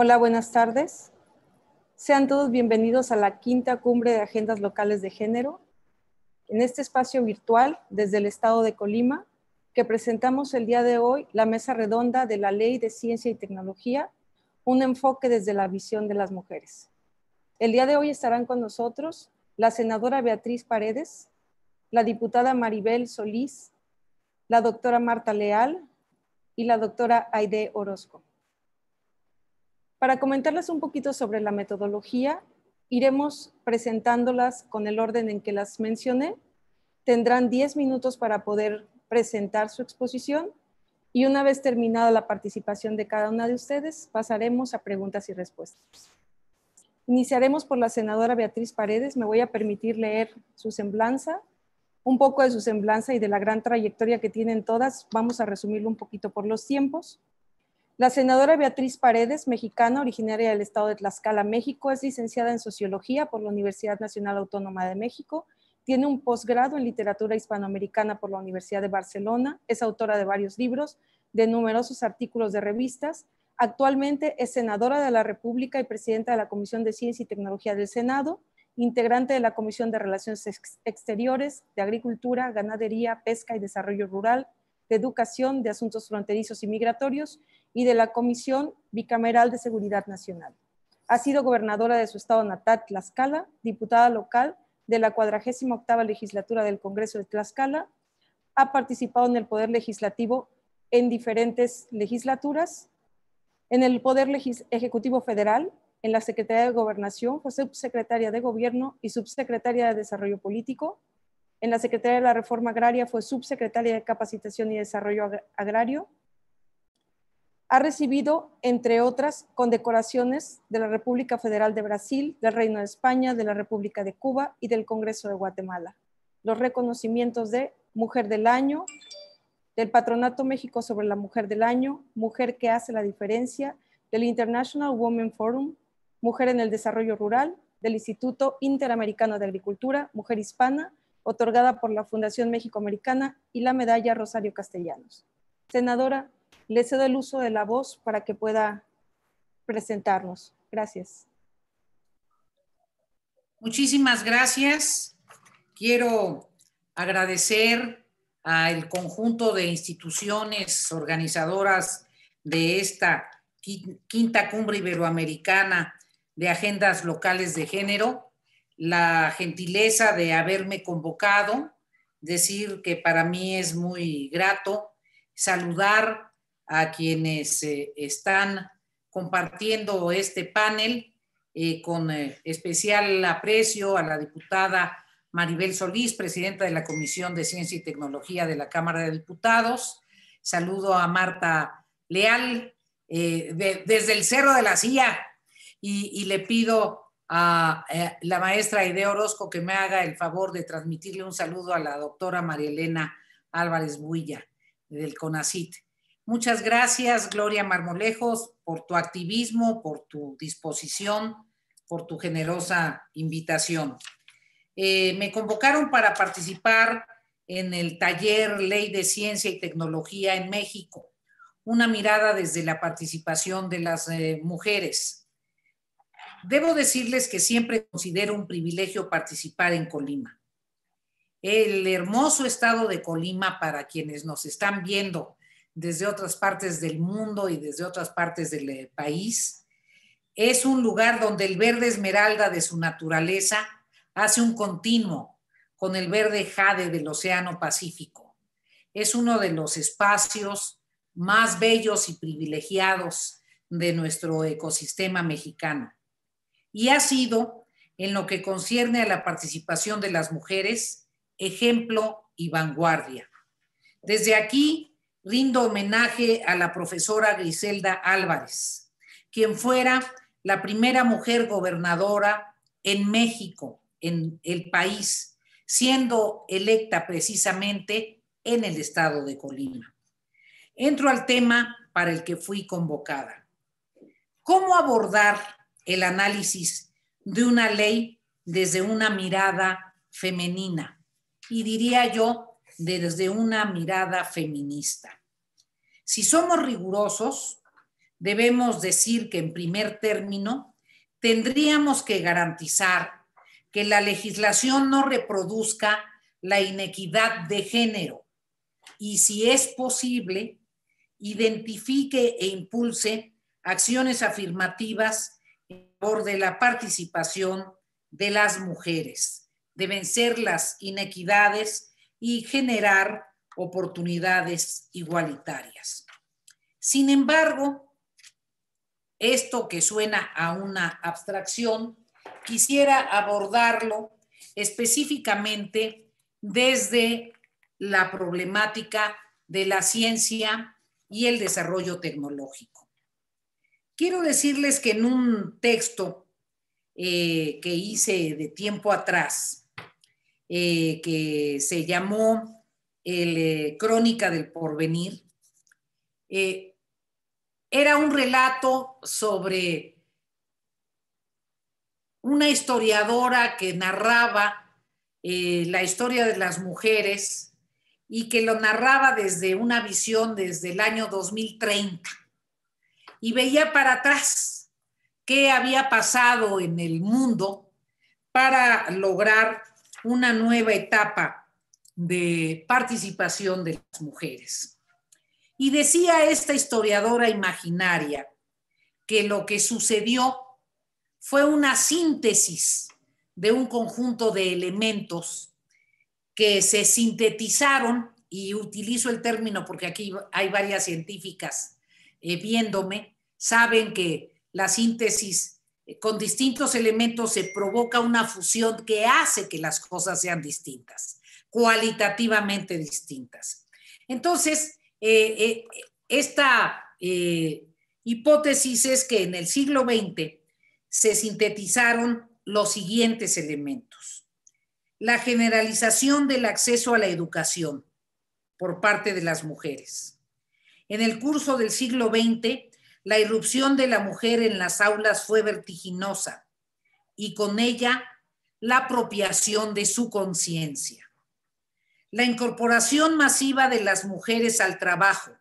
Hola, buenas tardes. Sean todos bienvenidos a la quinta cumbre de agendas locales de género. En este espacio virtual, desde el estado de Colima, que presentamos el día de hoy la mesa redonda de la Ley de Ciencia y Tecnología, un enfoque desde la visión de las mujeres. El día de hoy estarán con nosotros la senadora Beatriz Paredes, la diputada Maribel Solís, la doctora Marta Leal y la doctora Aide Orozco. Para comentarles un poquito sobre la metodología, iremos presentándolas con el orden en que las mencioné. Tendrán 10 minutos para poder presentar su exposición y una vez terminada la participación de cada una de ustedes, pasaremos a preguntas y respuestas. Iniciaremos por la senadora Beatriz Paredes. Me voy a permitir leer su semblanza, un poco de su semblanza y de la gran trayectoria que tienen todas. Vamos a resumirlo un poquito por los tiempos. La senadora Beatriz Paredes, mexicana, originaria del estado de Tlaxcala, México, es licenciada en Sociología por la Universidad Nacional Autónoma de México, tiene un posgrado en Literatura Hispanoamericana por la Universidad de Barcelona, es autora de varios libros, de numerosos artículos de revistas. Actualmente es senadora de la República y presidenta de la Comisión de Ciencia y Tecnología del Senado, integrante de la Comisión de Relaciones Exteriores, de Agricultura, Ganadería, Pesca y Desarrollo Rural, de Educación, de Asuntos Fronterizos y Migratorios y de la Comisión Bicameral de Seguridad Nacional. Ha sido gobernadora de su estado natal, Tlaxcala, diputada local de la 48 legislatura del Congreso de Tlaxcala, ha participado en el Poder Legislativo en diferentes legislaturas, en el Poder Ejecutivo Federal, en la Secretaría de Gobernación, fue subsecretaria de Gobierno y subsecretaria de Desarrollo Político, en la Secretaría de la Reforma Agraria fue subsecretaria de Capacitación y Desarrollo Agrario. Ha recibido, entre otras, condecoraciones de la República Federal de Brasil, del Reino de España, de la República de Cuba y del Congreso de Guatemala. Los reconocimientos de Mujer del Año, del Patronato México sobre la Mujer del Año, Mujer que hace la diferencia, del International Women Forum, Mujer en el Desarrollo Rural, del Instituto Interamericano de Agricultura, Mujer Hispana, otorgada por la Fundación México Americana y la medalla Rosario Castellanos. Senadora, le cedo el uso de la voz para que pueda presentarnos. Gracias. Muchísimas gracias. Quiero agradecer al conjunto de instituciones organizadoras de esta quinta cumbre iberoamericana de agendas locales de género la gentileza de haberme convocado, decir que para mí es muy grato saludar a quienes eh, están compartiendo este panel eh, con eh, especial aprecio a la diputada Maribel Solís, presidenta de la Comisión de Ciencia y Tecnología de la Cámara de Diputados. Saludo a Marta Leal desde el Cerro de la Silla y le pido a eh, la maestra Ide Orozco que me haga el favor de transmitirle un saludo a la doctora María Elena Álvarez Builla del CONACIT. Muchas gracias, Gloria Marmolejos, por tu activismo, por tu disposición, por tu generosa invitación. Eh, me convocaron para participar en el taller Ley de Ciencia y Tecnología en México, una mirada desde la participación de las eh, mujeres. Debo decirles que siempre considero un privilegio participar en Colima. El hermoso estado de Colima, para quienes nos están viendo desde otras partes del mundo y desde otras partes del eh, país, es un lugar donde el verde esmeralda de su naturaleza hace un continuo con el verde jade del Océano Pacífico. Es uno de los espacios más bellos y privilegiados de nuestro ecosistema mexicano y ha sido, en lo que concierne a la participación de las mujeres, ejemplo y vanguardia. Desde aquí rindo homenaje a la profesora Griselda Álvarez, quien fuera la primera mujer gobernadora en México, en el país, siendo electa precisamente en el estado de Colima. Entro al tema para el que fui convocada. ¿Cómo abordar el análisis de una ley desde una mirada femenina y diría yo desde una mirada feminista. Si somos rigurosos, debemos decir que en primer término tendríamos que garantizar que la legislación no reproduzca la inequidad de género y si es posible, identifique e impulse acciones afirmativas favor de la participación de las mujeres, de vencer las inequidades y generar oportunidades igualitarias. Sin embargo, esto que suena a una abstracción, quisiera abordarlo específicamente desde la problemática de la ciencia y el desarrollo tecnológico. Quiero decirles que en un texto eh, que hice de tiempo atrás, eh, que se llamó el, eh, Crónica del Porvenir, era un relato sobre una historiadora que narraba la historia de las mujeres y que lo narraba desde una visión desde el año 2030 y veía para atrás qué había pasado en el mundo para lograr una nueva etapa de participación de las mujeres. Y decía esta historiadora imaginaria que lo que sucedió fue una síntesis de un conjunto de elementos que se sintetizaron, y utilizo el término porque aquí hay varias científicas eh, viéndome, saben que la síntesis eh, con distintos elementos se provoca una fusión que hace que las cosas sean distintas, cualitativamente distintas. Entonces, eh, esta hipótesis es que en el siglo XX se sintetizaron los siguientes elementos la generalización del acceso a la educación por parte de las mujeres. En el curso del siglo XX, la irrupción de la mujer en las aulas fue vertiginosa y con ella la apropiación de su conciencia. La incorporación masiva de las mujeres al trabajo,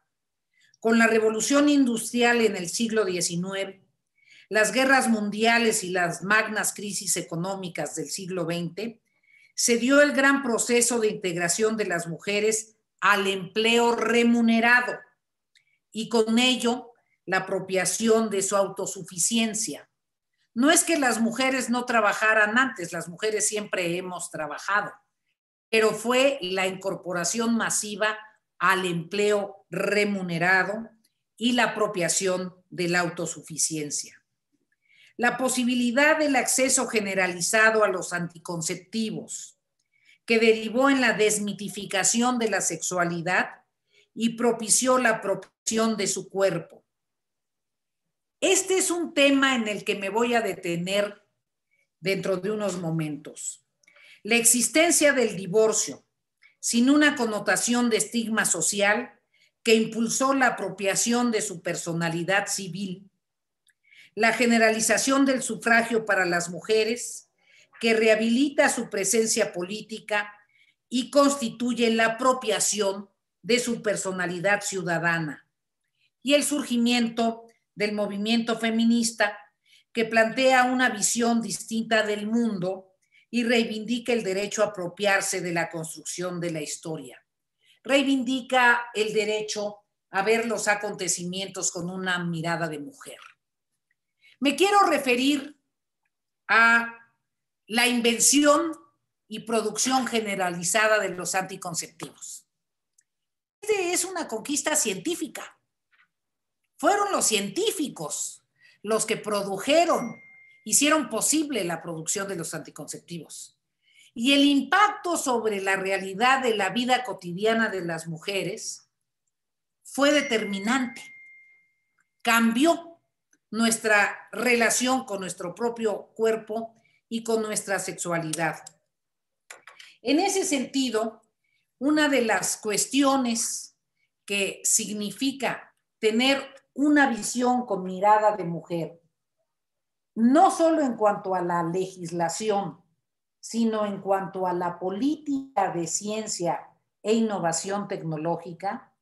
con la revolución industrial en el siglo XIX, las guerras mundiales y las magnas crisis económicas del siglo XX, se dio el gran proceso de integración de las mujeres al empleo remunerado y con ello la apropiación de su autosuficiencia. No es que las mujeres no trabajaran antes, las mujeres siempre hemos trabajado, pero fue la incorporación masiva al empleo remunerado y la apropiación de la autosuficiencia. La posibilidad del acceso generalizado a los anticonceptivos, que derivó en la desmitificación de la sexualidad y propició la apropiación de su cuerpo. Este es un tema en el que me voy a detener dentro de unos momentos. La existencia del divorcio, sin una connotación de estigma social que impulsó la apropiación de su personalidad civil la generalización del sufragio para las mujeres, que rehabilita su presencia política y constituye la apropiación de su personalidad ciudadana, y el surgimiento del movimiento feminista que plantea una visión distinta del mundo y reivindica el derecho a apropiarse de la construcción de la historia. Reivindica el derecho a ver los acontecimientos con una mirada de mujer. Me quiero referir a la invención y producción generalizada de los anticonceptivos. Este es una conquista científica. Fueron los científicos los que produjeron, hicieron posible la producción de los anticonceptivos. Y el impacto sobre la realidad de la vida cotidiana de las mujeres fue determinante. Cambió nuestra relación con nuestro propio cuerpo y con nuestra sexualidad. En ese sentido, una de las cuestiones que significa tener una visión con mirada de mujer, no solo en cuanto a la legislación, sino en cuanto a la política de ciencia e innovación tecnológica,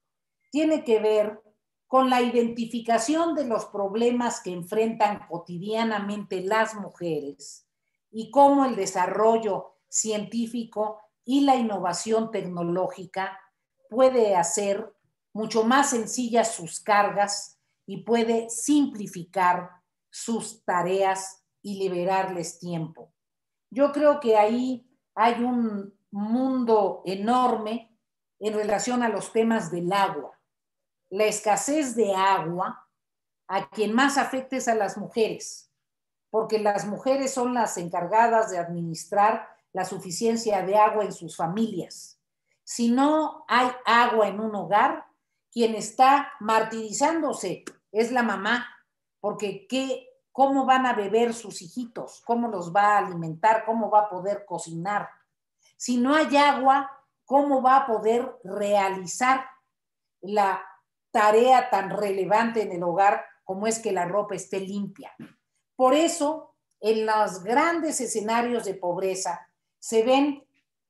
tiene que ver con la identificación de los problemas que enfrentan cotidianamente las mujeres y cómo el desarrollo científico y la innovación tecnológica puede hacer mucho más sencillas sus cargas y puede simplificar sus tareas y liberarles tiempo. Yo creo que ahí hay un mundo enorme en relación a los temas del agua. La escasez de agua a quien más afecta es a las mujeres, porque las mujeres son las encargadas de administrar la suficiencia de agua en sus familias. Si no hay agua en un hogar, quien está martirizándose es la mamá, porque ¿qué, ¿cómo van a beber sus hijitos? ¿Cómo los va a alimentar? ¿Cómo va a poder cocinar? Si no hay agua, ¿cómo va a poder realizar la tarea tan relevante en el hogar como es que la ropa esté limpia? Por eso, en los grandes escenarios de pobreza, se ven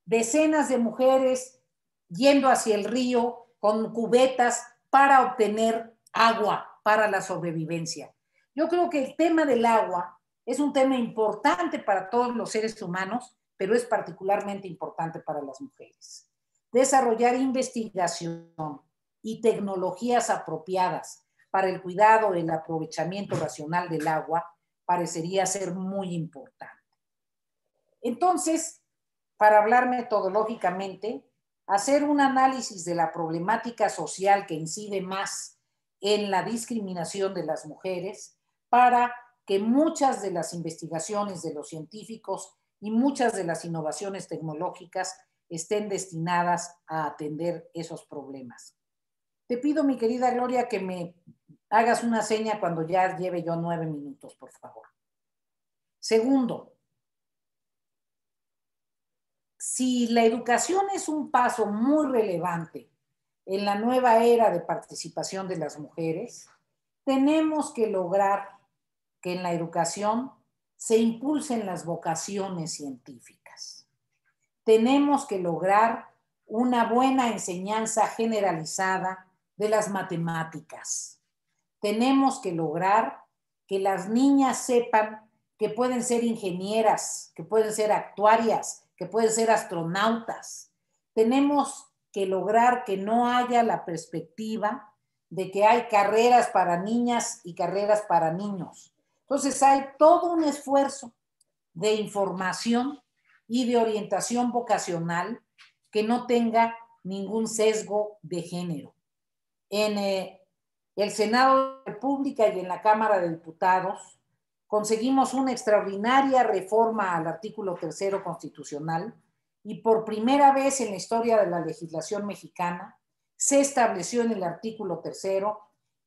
decenas de mujeres yendo hacia el río con cubetas para obtener agua para la sobrevivencia. Yo creo que el tema del agua es un tema importante para todos los seres humanos, pero es particularmente importante para las mujeres. Desarrollar investigación y tecnologías apropiadas para el cuidado y el aprovechamiento racional del agua parecería ser muy importante. Entonces, para hablar metodológicamente, hacer un análisis de la problemática social que incide más en la discriminación de las mujeres para que muchas de las investigaciones de los científicos y muchas de las innovaciones tecnológicas estén destinadas a atender esos problemas. Te pido, mi querida Gloria, que me hagas una seña cuando ya lleve yo nueve minutos, por favor. Segundo, si la educación es un paso muy relevante en la nueva era de participación de las mujeres, tenemos que lograr que en la educación se impulsen las vocaciones científicas. Tenemos que lograr una buena enseñanza generalizada de las matemáticas. Tenemos que lograr que las niñas sepan que pueden ser ingenieras, que pueden ser actuarias, que pueden ser astronautas. Tenemos que lograr que no haya la perspectiva de que hay carreras para niñas y carreras para niños. Entonces hay todo un esfuerzo de información y de orientación vocacional que no tenga ningún sesgo de género. En eh, el Senado de la República y en la Cámara de Diputados conseguimos una extraordinaria reforma al artículo tercero constitucional y por primera vez en la historia de la legislación mexicana se estableció en el artículo tercero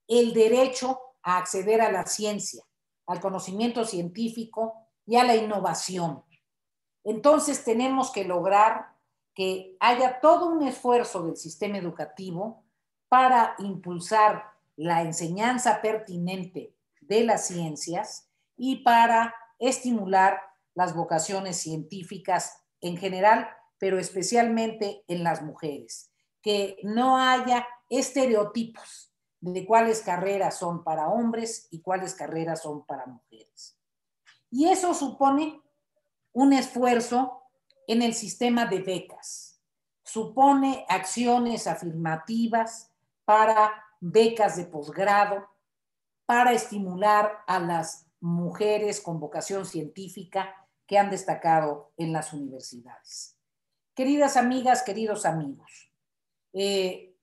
el derecho a acceder a la ciencia, al conocimiento científico y a la innovación. Entonces tenemos que lograr que haya todo un esfuerzo del sistema educativo para impulsar la enseñanza pertinente de las ciencias y para estimular las vocaciones científicas en general, pero especialmente en las mujeres. Que no haya estereotipos de cuáles carreras son para hombres y cuáles carreras son para mujeres. Y eso supone un esfuerzo en el sistema de becas. Supone acciones afirmativas para becas de posgrado, para estimular a las mujeres con vocación científica que han destacado en las universidades. Queridas amigas, queridos amigos, eh,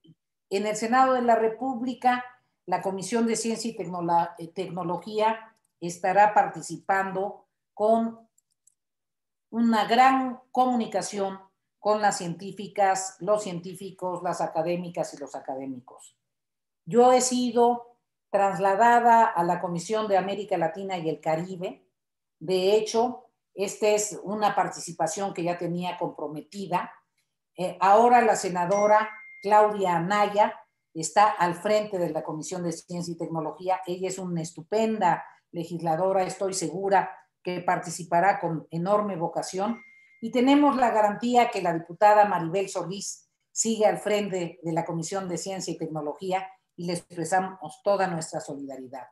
en el Senado de la República, la Comisión de Ciencia y eh, Tecnología estará participando con una gran comunicación con las científicas, los científicos, las académicas y los académicos. Yo he sido trasladada a la Comisión de América Latina y el Caribe. De hecho, esta es una participación que ya tenía comprometida. Eh, ahora la senadora Claudia Anaya está al frente de la Comisión de Ciencia y Tecnología. Ella es una estupenda legisladora, estoy segura que participará con enorme vocación. Y tenemos la garantía que la diputada Maribel Solís sigue al frente de la Comisión de Ciencia y Tecnología y le expresamos toda nuestra solidaridad.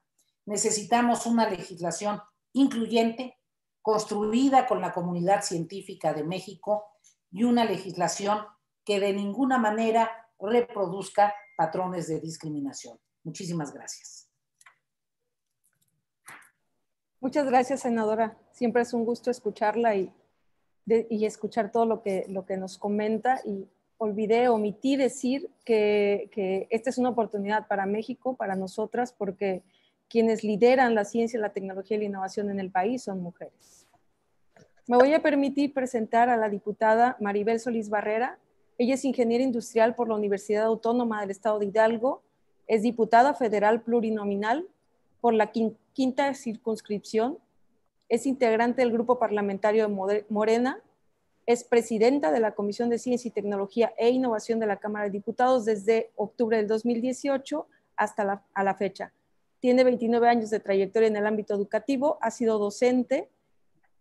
Necesitamos una legislación incluyente, construida con la comunidad científica de México y una legislación que de ninguna manera reproduzca patrones de discriminación. Muchísimas gracias. Muchas gracias, senadora. Siempre es un gusto escucharla y, y escuchar todo lo que, lo que nos comenta. Y olvidé, omití decir que, que esta es una oportunidad para México, para nosotras, porque quienes lideran la ciencia, la tecnología y la innovación en el país son mujeres. Me voy a permitir presentar a la diputada Maribel Solís Barrera. Ella es ingeniera industrial por la Universidad Autónoma del Estado de Hidalgo, es diputada federal plurinominal por la quinta circunscripción, es integrante del grupo parlamentario de Morena, es presidenta de la Comisión de Ciencia y Tecnología e Innovación de la Cámara de Diputados desde octubre del 2018 hasta la, a la fecha. Tiene 29 años de trayectoria en el ámbito educativo, ha sido docente,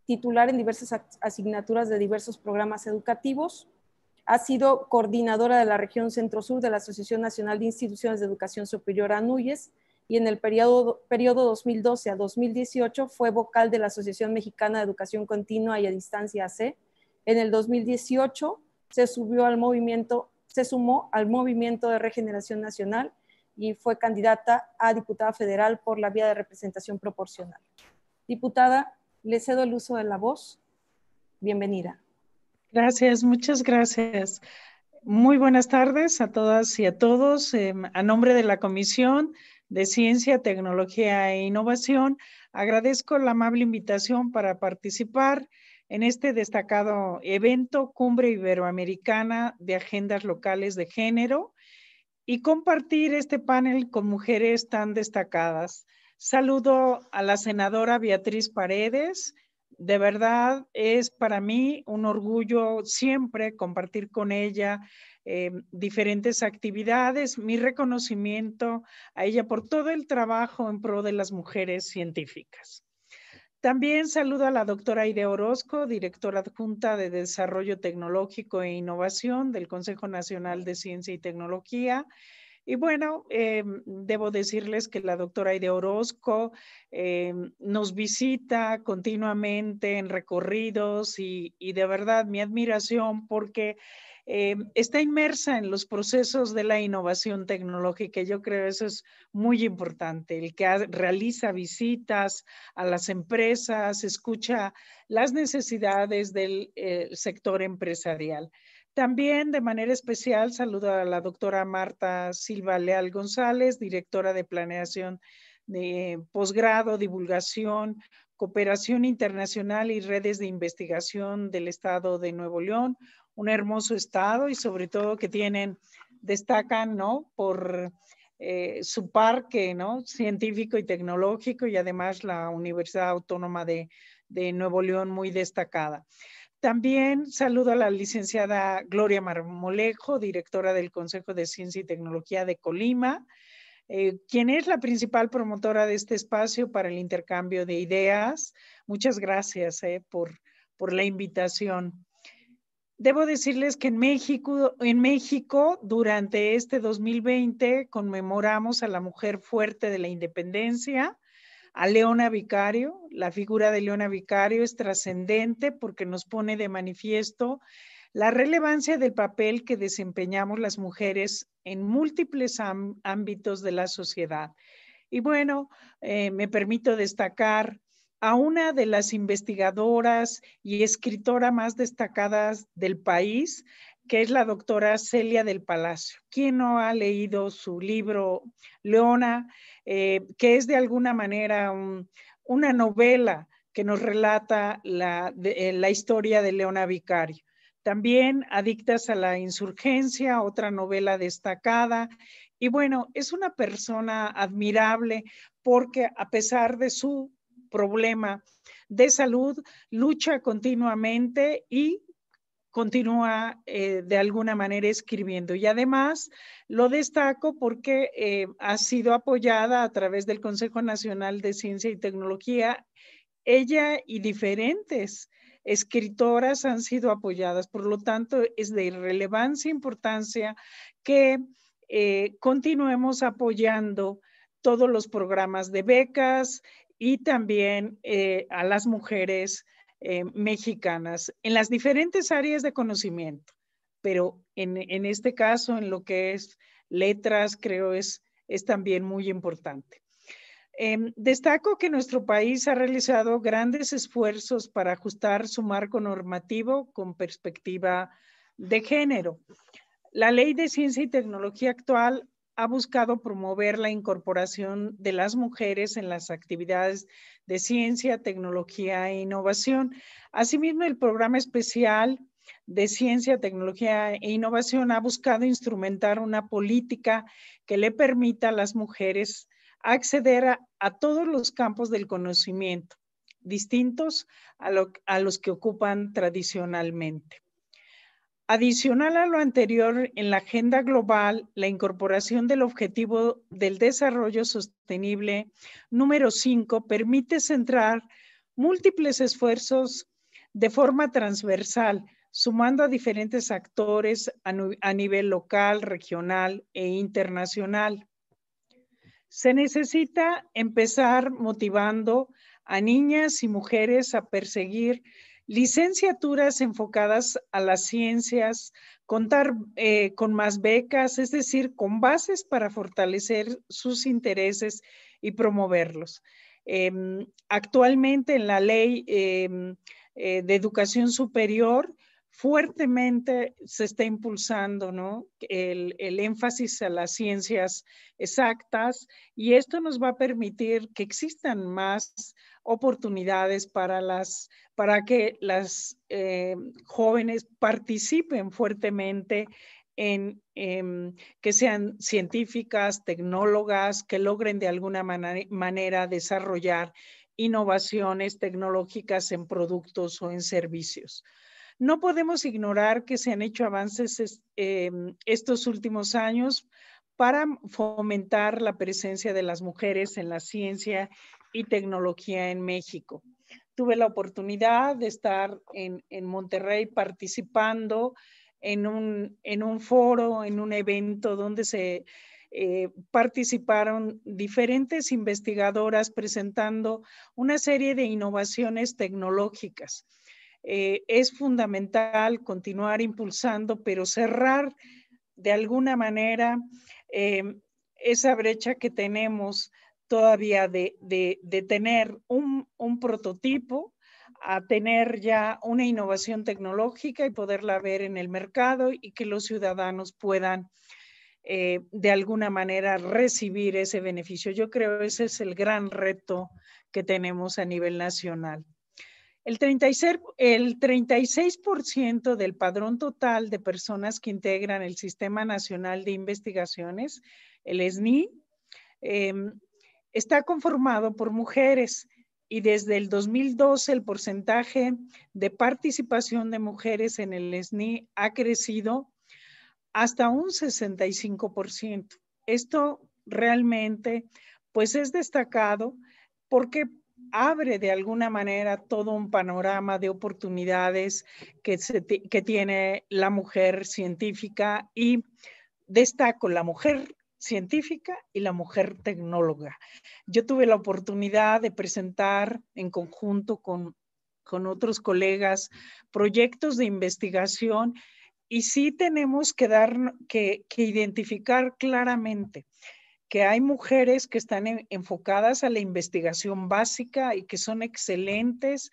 titular en diversas asignaturas de diversos programas educativos, ha sido coordinadora de la región centro-sur de la Asociación Nacional de Instituciones de Educación Superior ANUYES y en el periodo, periodo 2012 a 2018 fue vocal de la Asociación Mexicana de Educación Continua y a Distancia AC. En el 2018 se subió al movimiento, se sumó al Movimiento de Regeneración Nacional y fue candidata a diputada federal por la vía de representación proporcional. Diputada, le cedo el uso de la voz. Bienvenida. Gracias, muchas gracias. Muy buenas tardes a todas y a todos. Em, a nombre de la Comisión de Ciencia, Tecnología e Innovación, agradezco la amable invitación para participar en este destacado evento Cumbre Iberoamericana de Agendas Locales de Género y compartir este panel con mujeres tan destacadas. Saludo a la senadora Beatriz Paredes. De verdad es para mí un orgullo siempre compartir con ella eh, diferentes actividades, mi reconocimiento a ella por todo el trabajo en pro de las mujeres científicas. También saludo a la doctora Aide Orozco, directora adjunta de Desarrollo Tecnológico e Innovación del Consejo Nacional de Ciencia y Tecnología. Y bueno, eh, debo decirles que la doctora Aide Orozco eh, nos visita continuamente en recorridos y de verdad mi admiración porque eh, está inmersa en los procesos de la innovación tecnológica. Yo creo eso es muy importante, el que realiza visitas a las empresas, escucha las necesidades del eh, sector empresarial. También de manera especial saludo a la doctora Marta Silva Leal González, directora de planeación de posgrado, divulgación, cooperación internacional y redes de investigación del Estado de Nuevo León, un hermoso estado y sobre todo que tienen, destacan, ¿no? Por eh, su parque, ¿no? Científico y tecnológico y además la Universidad Autónoma de, de Nuevo León muy destacada. También saludo a la licenciada Gloria Marmolejo, directora del Consejo de Ciencia y Tecnología de Colima, eh, quien es la principal promotora de este espacio para el intercambio de ideas. Muchas gracias eh, por, por la invitación. Debo decirles que en México, en México, durante este 2020, conmemoramos a la mujer fuerte de la independencia, a Leona Vicario. La figura de Leona Vicario es trascendente porque nos pone de manifiesto la relevancia del papel que desempeñamos las mujeres en múltiples ámbitos de la sociedad. Y bueno, eh, me permito destacar a una de las investigadoras y escritora más destacadas del país, que es la doctora Celia del Palacio. ¿Quién no ha leído su libro Leona, eh, que es de alguna manera una novela que nos relata la, la historia de Leona Vicario? También Adictas a la Insurgencia, otra novela destacada. Y bueno, es una persona admirable porque a pesar de su problema de salud, lucha continuamente y continúa eh, de alguna manera escribiendo. Y además lo destaco porque eh, ha sido apoyada a través del Consejo Nacional de Ciencia y Tecnología. Ella y diferentes escritoras han sido apoyadas. Por lo tanto, es de relevancia, importancia que eh, continuemos apoyando todos los programas de becas y también eh, a las mujeres eh, mexicanas en las diferentes áreas de conocimiento. Pero en, en, este caso, en lo que es letras, creo es, es también muy importante. Em, destaco que nuestro país ha realizado grandes esfuerzos para ajustar su marco normativo con perspectiva de género. La Ley de Ciencia y Tecnología actual ha buscado promover la incorporación de las mujeres en las actividades de ciencia, tecnología e innovación. Asimismo, el programa especial de Ciencia, Tecnología e Innovación ha buscado instrumentar una política que le permita a las mujeres acceder a, todos los campos del conocimiento, distintos a, los que ocupan tradicionalmente. Adicional a lo anterior, en la agenda global, la incorporación del objetivo del desarrollo sostenible número 5 permite centrar múltiples esfuerzos de forma transversal, sumando a diferentes actores a, nivel local, regional e internacional. Se necesita empezar motivando a niñas y mujeres a perseguir licenciaturas enfocadas a las ciencias, contar eh, con más becas, es decir, con bases para fortalecer sus intereses y promoverlos. Em, actualmente en la ley em, eh, de educación superior fuertemente se está impulsando el, énfasis a las ciencias exactas y esto nos va a permitir que existan más oportunidades para, las, para que las eh, jóvenes participen fuertemente en em, que sean científicas, tecnólogas, que logren de alguna manera desarrollar innovaciones tecnológicas en productos o en servicios. No podemos ignorar que se han hecho avances em, estos últimos años para fomentar la presencia de las mujeres en la ciencia y tecnología en México. Tuve la oportunidad de estar en, Monterrey participando en un, en un, foro, en un evento donde se eh, participaron diferentes investigadoras presentando una serie de innovaciones tecnológicas. Eh, es fundamental continuar impulsando, pero cerrar de alguna manera eh, esa brecha que tenemos todavía de, tener un, prototipo a tener ya una innovación tecnológica y poderla ver en el mercado y que los ciudadanos puedan eh, de alguna manera recibir ese beneficio. Yo creo que ese es el gran reto que tenemos a nivel nacional. El 36%, el 36 del padrón total de personas que integran el Sistema Nacional de Investigaciones, el SNI, em, está conformado por mujeres y desde el 2012 el porcentaje de participación de mujeres en el SNI ha crecido hasta un 65%. Esto realmente pues es destacado porque abre de alguna manera todo un panorama de oportunidades que, tiene la mujer científica y destaco la mujer científica y la mujer tecnóloga. Yo tuve la oportunidad de presentar en conjunto con, con otros colegas proyectos de investigación y sí tenemos que, dar, que identificar claramente que hay mujeres que están enfocadas a la investigación básica y que son excelentes,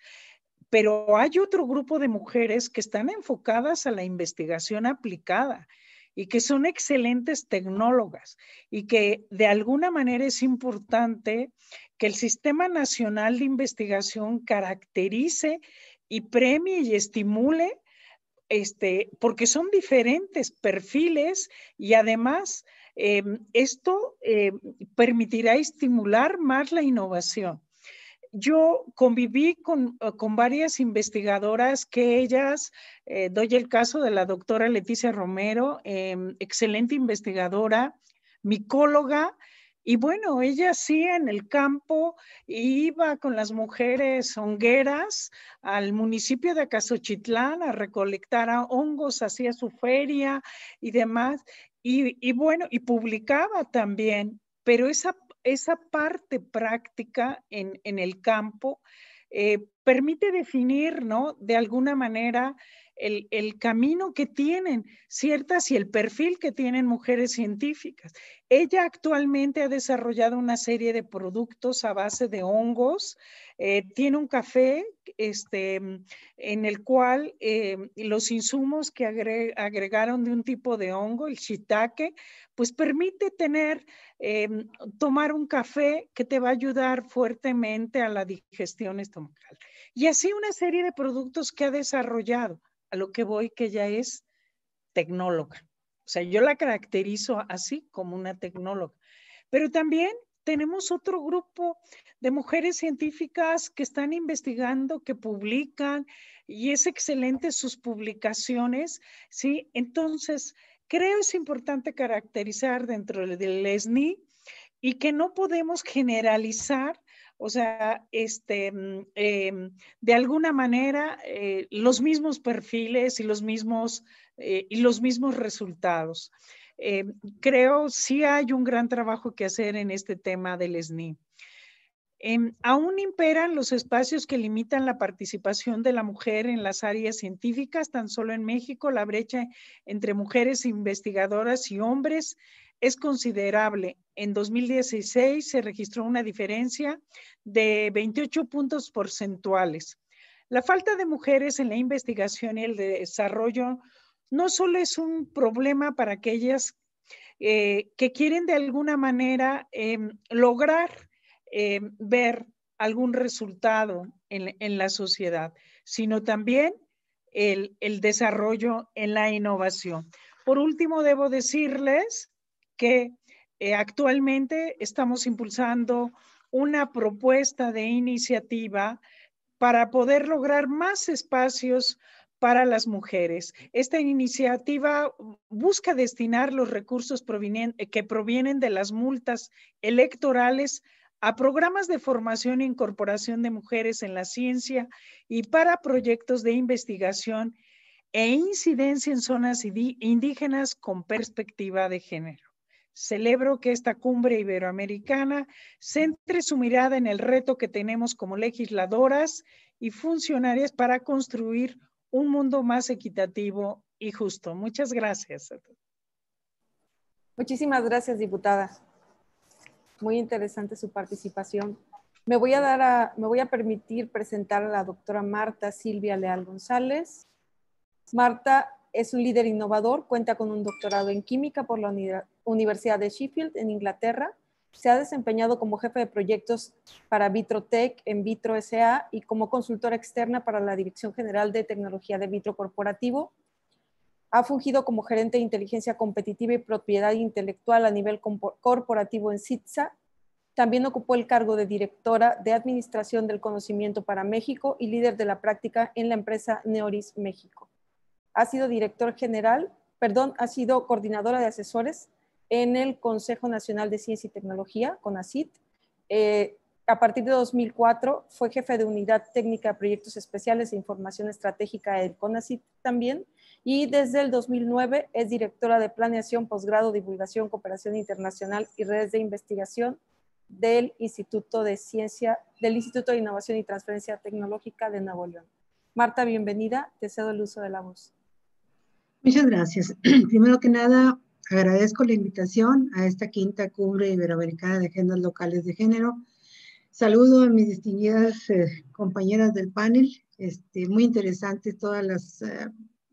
pero hay otro grupo de mujeres que están enfocadas a la investigación aplicada y que son excelentes tecnólogas y que de alguna manera es importante que el Sistema Nacional de Investigación caracterice y premie y estimule, este, porque son diferentes perfiles y además Em, esto em, permitirá estimular más la innovación. Yo conviví con, eh, varias investigadoras que ellas, eh, doy el caso de la doctora Leticia Romero, em, excelente investigadora, micóloga, Y bueno, ella sí en el campo iba con las mujeres hongueras al municipio de Acasochitlán a recolectar hongos, hacía su feria y demás. Y, bueno, y publicaba también, pero esa, esa parte práctica en, el campo eh, permite definir, ¿no? De alguna manera el, camino que tienen ciertas y el perfil que tienen mujeres científicas. Ella actualmente ha desarrollado una serie de productos a base de hongos. Eh, tiene un café este, en el cual eh, los insumos que agregaron de un tipo de hongo, el shiitake, pues permite tener, eh, tomar un café que te va a ayudar fuertemente a la digestión estomacal. Y así una serie de productos que ha desarrollado a lo que voy, que ella es tecnóloga. O sea, yo la caracterizo así como una tecnóloga. Pero también tenemos otro grupo de mujeres científicas que están investigando, que publican, y es excelente sus publicaciones, ¿sí? Entonces, creo es importante caracterizar dentro del SNI y que no podemos generalizar o sea, este, mm, em, de alguna manera, eh, los mismos perfiles y los mismos, eh, y los mismos resultados. Em, creo sí hay un gran trabajo que hacer en este tema del SNI. Em, aún imperan los espacios que limitan la participación de la mujer en las áreas científicas. Tan solo en México la brecha entre mujeres investigadoras y hombres es considerable. En 2016 se registró una diferencia de 28 puntos porcentuales. La falta de mujeres en la investigación y el desarrollo no solo es un problema para aquellas eh, que quieren de alguna manera em, lograr em, ver algún resultado en, la sociedad, sino también el, el desarrollo en la innovación. Por último, debo decirles que eh, actualmente estamos impulsando una propuesta de iniciativa para poder lograr más espacios para las mujeres. Esta iniciativa busca destinar los recursos que provienen de las multas electorales a programas de formación e incorporación de mujeres en la ciencia y para proyectos de investigación e incidencia en zonas indígenas con perspectiva de género. Celebro que esta cumbre iberoamericana centre su mirada en el reto que tenemos como legisladoras y funcionarias para construir un mundo más equitativo y justo. Muchas gracias. Muchísimas gracias, diputada. Muy interesante su participación. Me voy a dar a, me voy a permitir presentar a la doctora Marta Silvia Leal González. Marta es un líder innovador, cuenta con un doctorado en química por la Universidad de Sheffield en Inglaterra. Se ha desempeñado como jefe de proyectos para Vitrotech en Vitro SA y como consultora externa para la Dirección General de Tecnología de Vitro Corporativo. Ha fungido como gerente de inteligencia competitiva y propiedad intelectual a nivel corporativo en CITSA. También ocupó el cargo de directora de Administración del Conocimiento para México y líder de la práctica en la empresa Neoris México. Ha sido director general, perdón, ha sido coordinadora de asesores en el Consejo Nacional de Ciencia y Tecnología, CONACIT. Eh, a partir de 2004 fue jefe de Unidad Técnica de Proyectos Especiales e Información Estratégica del CONACIT también. Y desde el 2009 es directora de Planeación, Posgrado, Divulgación, Cooperación Internacional y Redes de Investigación del Instituto de Ciencia, del Instituto de Innovación y Transferencia Tecnológica de Nuevo León. Marta, bienvenida. Te cedo el uso de la voz. Muchas gracias. Primero que nada, Agradezco la invitación a esta quinta cumbre iberoamericana de agendas locales de género. Saludo a mis distinguidas eh, compañeras del panel. Este, muy interesante todas las, eh,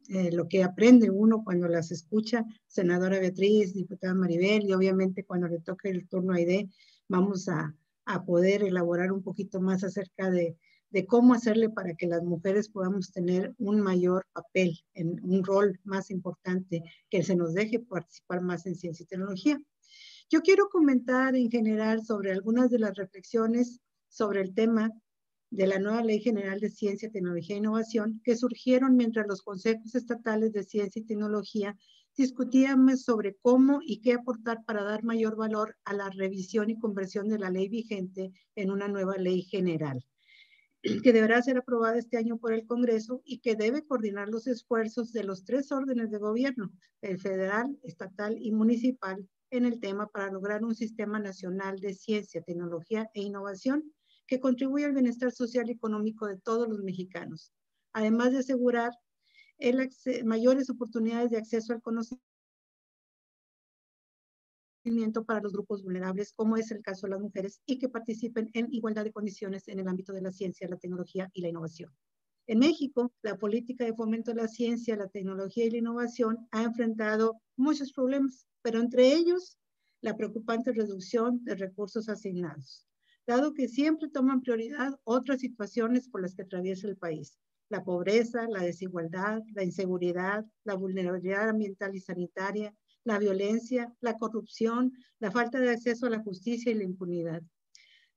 eh, lo que aprende uno cuando las escucha. Senadora Beatriz, diputada Maribel, y obviamente cuando le toque el turno a ID, vamos a, a poder elaborar un poquito más acerca de de cómo hacerle para que las mujeres podamos tener un mayor papel, en un rol más importante, que se nos deje participar más en ciencia y tecnología. Yo quiero comentar en general sobre algunas de las reflexiones sobre el tema de la nueva Ley General de Ciencia, Tecnología e Innovación que surgieron mientras los consejos estatales de ciencia y tecnología discutíamos sobre cómo y qué aportar para dar mayor valor a la revisión y conversión de la ley vigente en una nueva ley general, que deberá ser aprobada este año por el Congreso y que debe coordinar los esfuerzos de los tres órdenes de gobierno, el federal, estatal y municipal, en el tema para lograr un sistema nacional de ciencia, tecnología e innovación que contribuya al bienestar social y económico de todos los mexicanos, además de asegurar mayores oportunidades de acceso al conocimiento para los grupos vulnerables, como es el caso de las mujeres, y que participen en igualdad de condiciones en el ámbito de la ciencia, la tecnología y la innovación. En México, la política de fomento de la ciencia, la tecnología y la innovación ha enfrentado muchos problemas, pero entre ellos la preocupante reducción de recursos asignados, dado que siempre toman prioridad otras situaciones por las que atraviesa el país, la pobreza, la desigualdad, la inseguridad, la vulnerabilidad ambiental y sanitaria, la violencia, la corrupción, la falta de acceso a la justicia y la impunidad.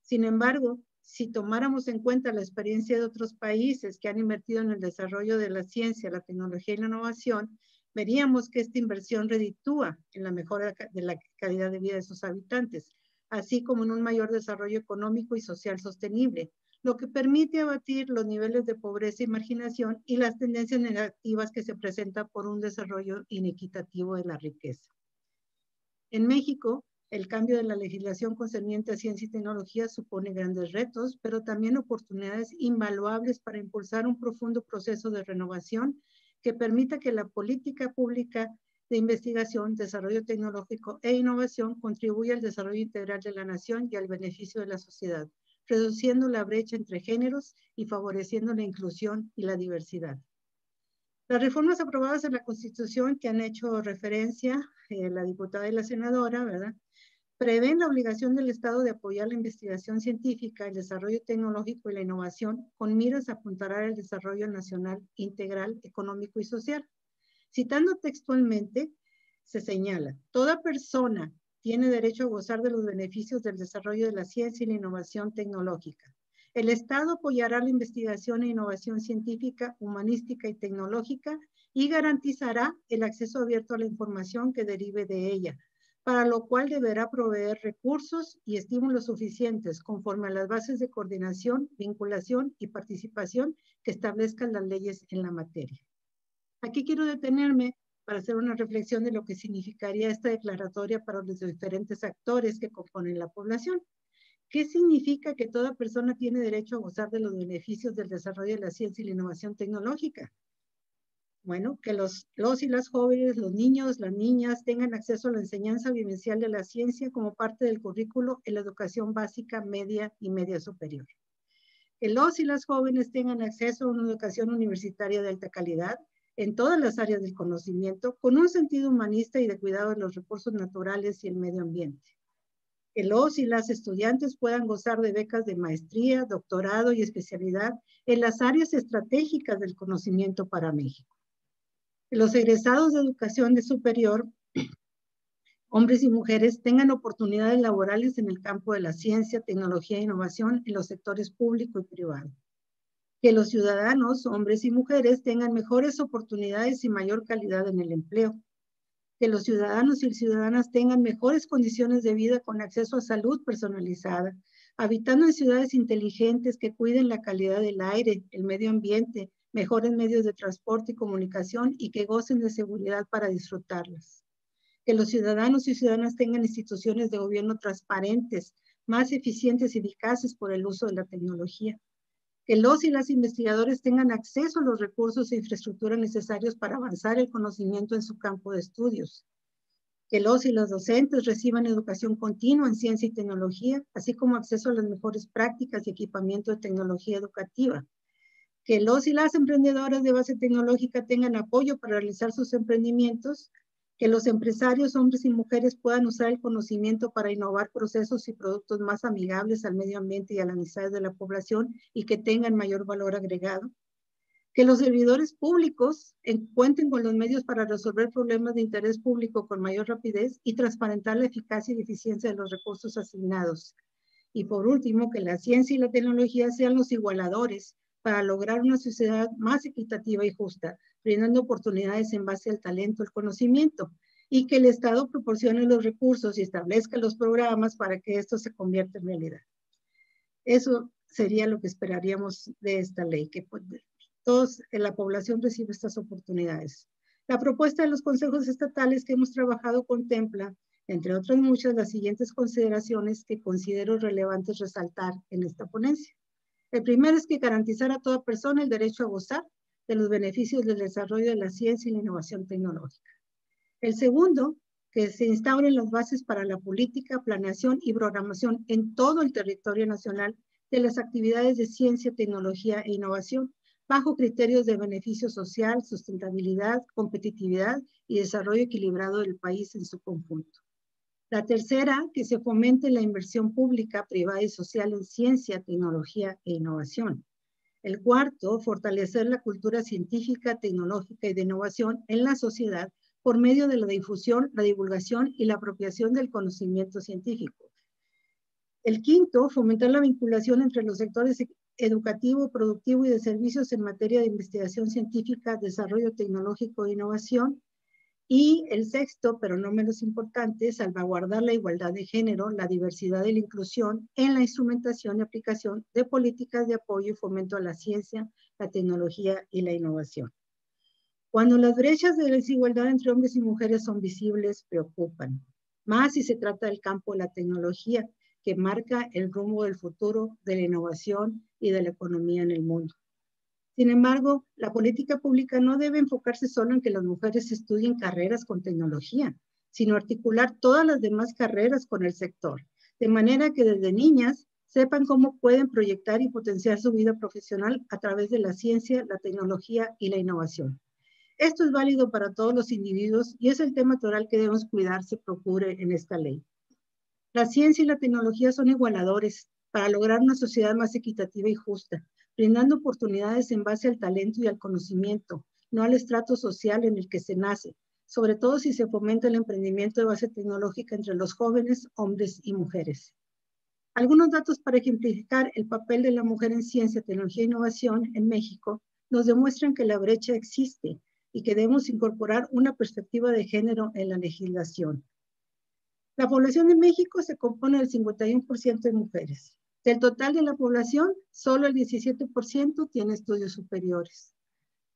Sin embargo, si tomáramos en cuenta la experiencia de otros países que han invertido en el desarrollo de la ciencia, la tecnología y la innovación, veríamos que esta inversión reditúa en la mejora de la calidad de vida de sus habitantes, así como en un mayor desarrollo económico y social sostenible, lo que permite abatir los niveles de pobreza y marginación y las tendencias negativas que se presentan por un desarrollo inequitativo de la riqueza. En México, el cambio de la legislación concerniente a ciencia y tecnología supone grandes retos, pero también oportunidades invaluables para impulsar un profundo proceso de renovación que permita que la política pública de investigación, desarrollo tecnológico e innovación contribuya al desarrollo integral de la nación y al beneficio de la sociedad reduciendo la brecha entre géneros y favoreciendo la inclusión y la diversidad. Las reformas aprobadas en la Constitución que han hecho referencia eh, la diputada y la senadora, ¿verdad? Prevén la obligación del Estado de apoyar la investigación científica, el desarrollo tecnológico y la innovación con miras a apuntar al desarrollo nacional integral, económico y social. Citando textualmente, se señala, toda persona tiene derecho a gozar de los beneficios del desarrollo de la ciencia y la innovación tecnológica. El Estado apoyará la investigación e innovación científica, humanística y tecnológica y garantizará el acceso abierto a la información que derive de ella, para lo cual deberá proveer recursos y estímulos suficientes conforme a las bases de coordinación, vinculación y participación que establezcan las leyes en la materia. Aquí quiero detenerme para hacer una reflexión de lo que significaría esta declaratoria para los diferentes actores que componen la población. ¿Qué significa que toda persona tiene derecho a gozar de los beneficios del desarrollo de la ciencia y la innovación tecnológica? Bueno, que los, los y las jóvenes, los niños, las niñas tengan acceso a la enseñanza vivencial de la ciencia como parte del currículo en la educación básica, media y media superior. Que los y las jóvenes tengan acceso a una educación universitaria de alta calidad, en todas las áreas del conocimiento con un sentido humanista y de cuidado de los recursos naturales y el medio ambiente. Que los y las estudiantes puedan gozar de becas de maestría, doctorado y especialidad en las áreas estratégicas del conocimiento para México. Que los egresados de educación de superior, hombres y mujeres, tengan oportunidades laborales en el campo de la ciencia, tecnología e innovación en los sectores público y privado que los ciudadanos, hombres y mujeres, tengan mejores oportunidades y mayor calidad en el empleo, que los ciudadanos y ciudadanas tengan mejores condiciones de vida con acceso a salud personalizada, habitando en ciudades inteligentes que cuiden la calidad del aire, el medio ambiente, mejores medios de transporte y comunicación y que gocen de seguridad para disfrutarlas. Que los ciudadanos y ciudadanas tengan instituciones de gobierno transparentes, más eficientes y eficaces por el uso de la tecnología que los y las investigadores tengan acceso a los recursos e infraestructura necesarios para avanzar el conocimiento en su campo de estudios, que los y las docentes reciban educación continua en ciencia y tecnología, así como acceso a las mejores prácticas y equipamiento de tecnología educativa, que los y las emprendedoras de base tecnológica tengan apoyo para realizar sus emprendimientos, que los empresarios, hombres y mujeres, puedan usar el conocimiento para innovar procesos y productos más amigables al medio ambiente y a la amistad de la población y que tengan mayor valor agregado. Que los servidores públicos cuenten con los medios para resolver problemas de interés público con mayor rapidez y transparentar la eficacia y eficiencia de los recursos asignados. Y por último, que la ciencia y la tecnología sean los igualadores para lograr una sociedad más equitativa y justa, brindando oportunidades en base al talento, el conocimiento, y que el Estado proporcione los recursos y establezca los programas para que esto se convierta en realidad. Eso sería lo que esperaríamos de esta ley, que pues, todos en la población reciba estas oportunidades. La propuesta de los consejos estatales que hemos trabajado contempla, entre otras muchas, las siguientes consideraciones que considero relevantes resaltar en esta ponencia. El primero es que garantizar a toda persona el derecho a gozar de los beneficios del desarrollo de la ciencia y la innovación tecnológica. El segundo, que se instauren las bases para la política, planeación y programación en todo el territorio nacional de las actividades de ciencia, tecnología e innovación, bajo criterios de beneficio social, sustentabilidad, competitividad y desarrollo equilibrado del país en su conjunto. La tercera, que se fomente la inversión pública, privada y social en ciencia, tecnología e innovación. El cuarto, fortalecer la cultura científica, tecnológica y de innovación en la sociedad por medio de la difusión, la divulgación y la apropiación del conocimiento científico. El quinto, fomentar la vinculación entre los sectores educativo, productivo y de servicios en materia de investigación científica, desarrollo tecnológico e innovación, y el sexto, pero no menos importante, salvaguardar la igualdad de género, la diversidad y la inclusión en la instrumentación y aplicación de políticas de apoyo y fomento a la ciencia, la tecnología y la innovación. Cuando las brechas de desigualdad entre hombres y mujeres son visibles, preocupan, más si se trata del campo de la tecnología, que marca el rumbo del futuro de la innovación y de la economía en el mundo. Sin embargo, la política pública no debe enfocarse solo en que las mujeres estudien carreras con tecnología, sino articular todas las demás carreras con el sector, de manera que desde niñas sepan cómo pueden proyectar y potenciar su vida profesional a través de la ciencia, la tecnología y la innovación. Esto es válido para todos los individuos y es el tema toral que debemos cuidar se procure en esta ley. La ciencia y la tecnología son igualadores para lograr una sociedad más equitativa y justa, brindando oportunidades en base al talento y al conocimiento, no al estrato social en el que se nace, sobre todo si se fomenta el emprendimiento de base tecnológica entre los jóvenes, hombres y mujeres. Algunos datos para ejemplificar el papel de la mujer en ciencia, tecnología e innovación en México nos demuestran que la brecha existe y que debemos incorporar una perspectiva de género en la legislación. La población de México se compone del 51% de mujeres, del total de la población, solo el 17% tiene estudios superiores.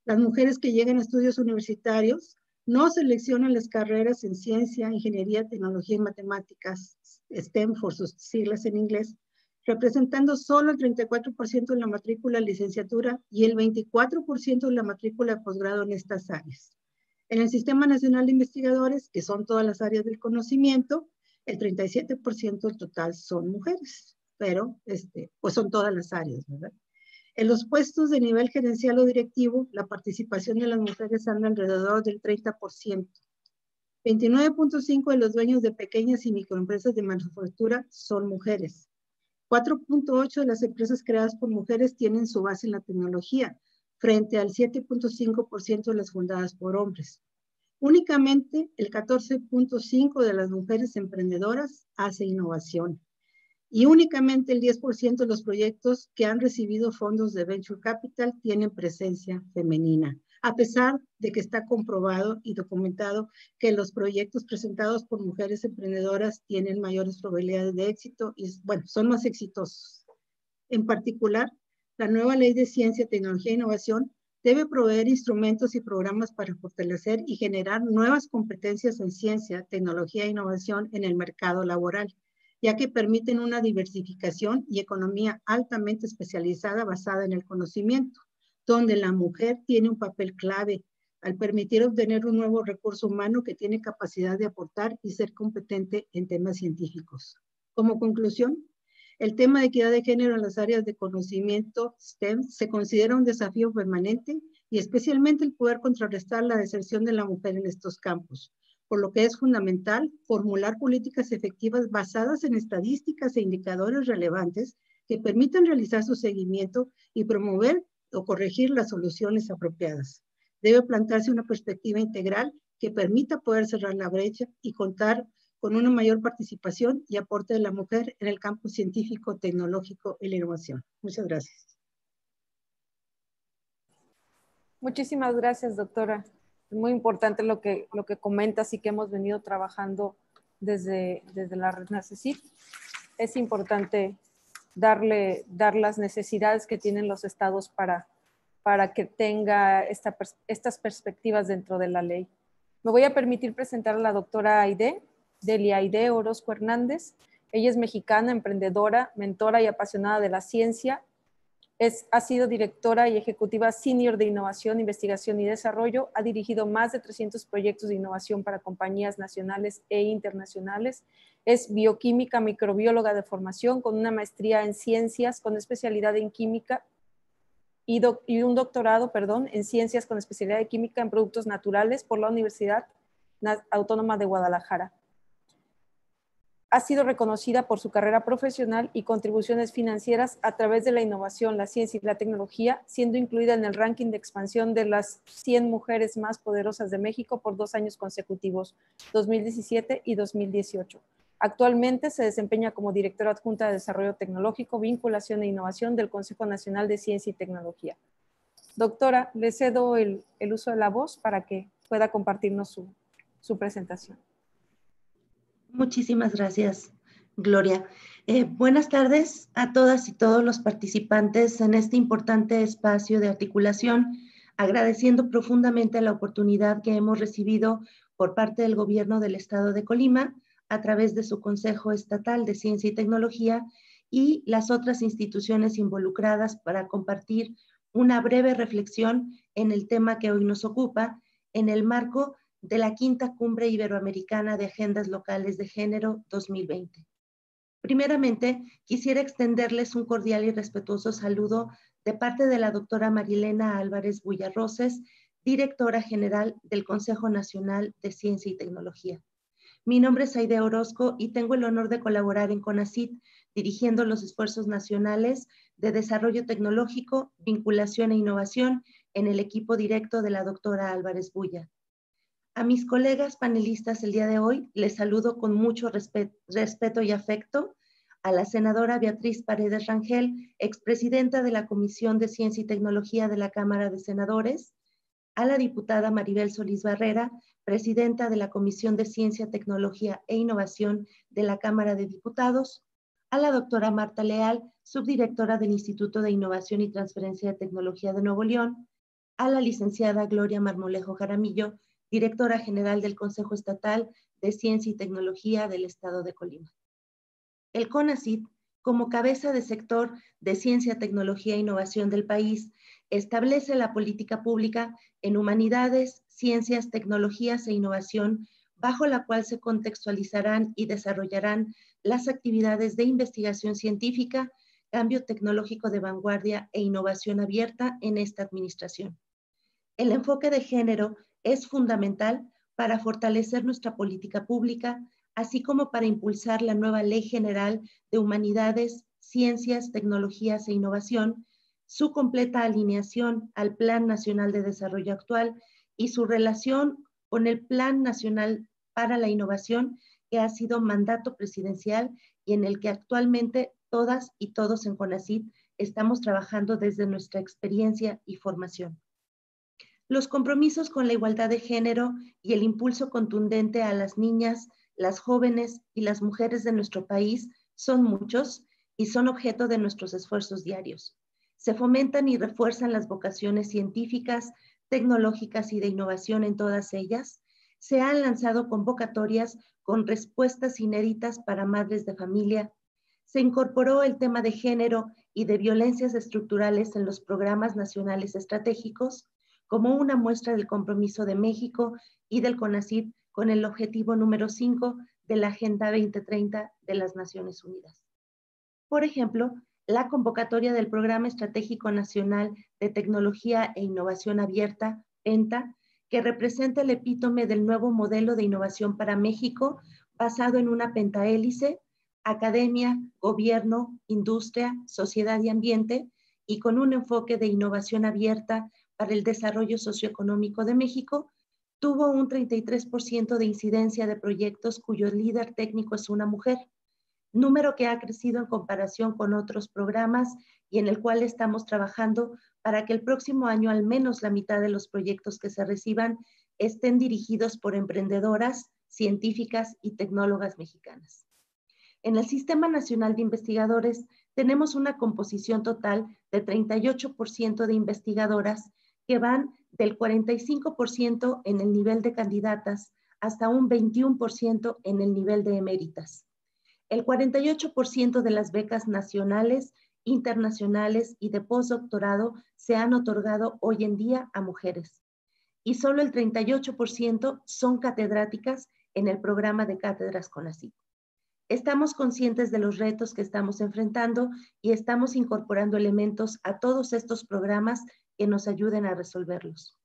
Las mujeres que llegan a estudios universitarios no seleccionan las carreras en ciencia, ingeniería, tecnología y matemáticas, STEM por sus siglas en inglés, representando solo el 34% de la matrícula licenciatura y el 24% de la matrícula de posgrado en estas áreas. En el Sistema Nacional de Investigadores, que son todas las áreas del conocimiento, el 37% del total son mujeres pero este, pues son todas las áreas, ¿verdad? En los puestos de nivel gerencial o directivo, la participación de las mujeres anda alrededor del 30%. 29.5 de los dueños de pequeñas y microempresas de manufactura son mujeres. 4.8 de las empresas creadas por mujeres tienen su base en la tecnología, frente al 7.5% de las fundadas por hombres. Únicamente el 14.5 de las mujeres emprendedoras hace innovación y únicamente el 10% de los proyectos que han recibido fondos de Venture Capital tienen presencia femenina, a pesar de que está comprobado y documentado que los proyectos presentados por mujeres emprendedoras tienen mayores probabilidades de éxito y, bueno, son más exitosos. En particular, la nueva ley de ciencia, tecnología e innovación debe proveer instrumentos y programas para fortalecer y generar nuevas competencias en ciencia, tecnología e innovación en el mercado laboral ya que permiten una diversificación y economía altamente especializada basada en el conocimiento, donde la mujer tiene un papel clave al permitir obtener un nuevo recurso humano que tiene capacidad de aportar y ser competente en temas científicos. Como conclusión, el tema de equidad de género en las áreas de conocimiento STEM se considera un desafío permanente y especialmente el poder contrarrestar la deserción de la mujer en estos campos, por lo que es fundamental formular políticas efectivas basadas en estadísticas e indicadores relevantes que permitan realizar su seguimiento y promover o corregir las soluciones apropiadas. Debe plantarse una perspectiva integral que permita poder cerrar la brecha y contar con una mayor participación y aporte de la mujer en el campo científico, tecnológico y la innovación. Muchas gracias. Muchísimas gracias, doctora. Es muy importante lo que, lo que comentas y que hemos venido trabajando desde, desde la red NACESIP. Es importante darle, dar las necesidades que tienen los estados para, para que tenga esta, estas perspectivas dentro de la ley. Me voy a permitir presentar a la doctora Aide, Delia Aide Orozco Hernández. Ella es mexicana, emprendedora, mentora y apasionada de la ciencia. Es, ha sido directora y ejecutiva senior de innovación, investigación y desarrollo. Ha dirigido más de 300 proyectos de innovación para compañías nacionales e internacionales. Es bioquímica, microbióloga de formación con una maestría en ciencias con especialidad en química y, un doctorado, perdón, en ciencias con especialidad de química en productos naturales por la Universidad Autónoma de Guadalajara ha sido reconocida por su carrera profesional y contribuciones financieras a través de la innovación, la ciencia y la tecnología, siendo incluida en el ranking de expansión de las 100 mujeres más poderosas de México por dos años consecutivos, 2017 y 2018. Actualmente se desempeña como directora adjunta de Desarrollo Tecnológico, Vinculación e Innovación del Consejo Nacional de Ciencia y Tecnología. Doctora, le cedo el, uso de la voz para que pueda compartirnos su presentación. Muchísimas gracias, Gloria. Eh, buenas tardes a todas y todos los participantes en este importante espacio de articulación, agradeciendo profundamente la oportunidad que hemos recibido por parte del Gobierno del Estado de Colima a través de su Consejo Estatal de Ciencia y Tecnología y las otras instituciones involucradas para compartir una breve reflexión en el tema que hoy nos ocupa en el marco de la Quinta Cumbre Iberoamericana de Agendas Locales de Género 2020. Primeramente, quisiera extenderles un cordial y respetuoso saludo de parte de la doctora Marilena Álvarez Bullarroses, directora general del Consejo Nacional de Ciencia y Tecnología. Mi nombre es Aide Orozco y tengo el honor de colaborar en CONACIT, dirigiendo los esfuerzos nacionales de desarrollo tecnológico, vinculación e innovación en el equipo directo de la doctora Álvarez Bulla. A mis colegas panelistas el día de hoy les saludo con mucho respeto y afecto a la senadora Beatriz Paredes Rangel, expresidenta de la Comisión de Ciencia y Tecnología de la Cámara de Senadores, a la diputada Maribel Solís Barrera, presidenta de la Comisión de Ciencia, Tecnología e Innovación de la Cámara de Diputados, a la doctora Marta Leal, subdirectora del Instituto de Innovación y Transferencia de Tecnología de Nuevo León, a la licenciada Gloria Marmolejo Jaramillo, directora general del Consejo Estatal de Ciencia y Tecnología del Estado de Colima. El CONACYT, como cabeza de sector de Ciencia, Tecnología e Innovación del país, establece la política pública en humanidades, ciencias, tecnologías e innovación, bajo la cual se contextualizarán y desarrollarán las actividades de investigación científica, cambio tecnológico de vanguardia e innovación abierta en esta administración. El enfoque de género es fundamental para fortalecer nuestra política pública, así como para impulsar la nueva Ley General de Humanidades, Ciencias, Tecnologías e Innovación, su completa alineación al Plan Nacional de Desarrollo actual y su relación con el Plan Nacional para la Innovación, que ha sido mandato presidencial y en el que actualmente todas y todos en CONACYT estamos trabajando desde nuestra experiencia y formación. Los compromisos con la igualdad de género y el impulso contundente a las niñas, las jóvenes y las mujeres de nuestro país son muchos y son objeto de nuestros esfuerzos diarios. Se fomentan y refuerzan las vocaciones científicas, tecnológicas y de innovación en todas ellas. Se han lanzado convocatorias con respuestas inéditas para madres de familia. Se incorporó el tema de género y de violencias estructurales en los programas nacionales estratégicos como una muestra del compromiso de México y del CONACYT con el objetivo número 5 de la Agenda 2030 de las Naciones Unidas. Por ejemplo, la convocatoria del Programa Estratégico Nacional de Tecnología e Innovación Abierta, PENTA, que representa el epítome del nuevo modelo de innovación para México basado en una pentahélice, academia, gobierno, industria, sociedad y ambiente, y con un enfoque de innovación abierta para el Desarrollo Socioeconómico de México, tuvo un 33% de incidencia de proyectos cuyo líder técnico es una mujer, número que ha crecido en comparación con otros programas y en el cual estamos trabajando para que el próximo año al menos la mitad de los proyectos que se reciban estén dirigidos por emprendedoras, científicas y tecnólogas mexicanas. En el Sistema Nacional de Investigadores tenemos una composición total de 38% de investigadoras que van del 45% en el nivel de candidatas hasta un 21% en el nivel de eméritas. El 48% de las becas nacionales, internacionales y de postdoctorado se han otorgado hoy en día a mujeres. Y solo el 38% son catedráticas en el programa de cátedras CONACYT. Estamos conscientes de los retos que estamos enfrentando y estamos incorporando elementos a todos estos programas que nos ayuden a resolverlos.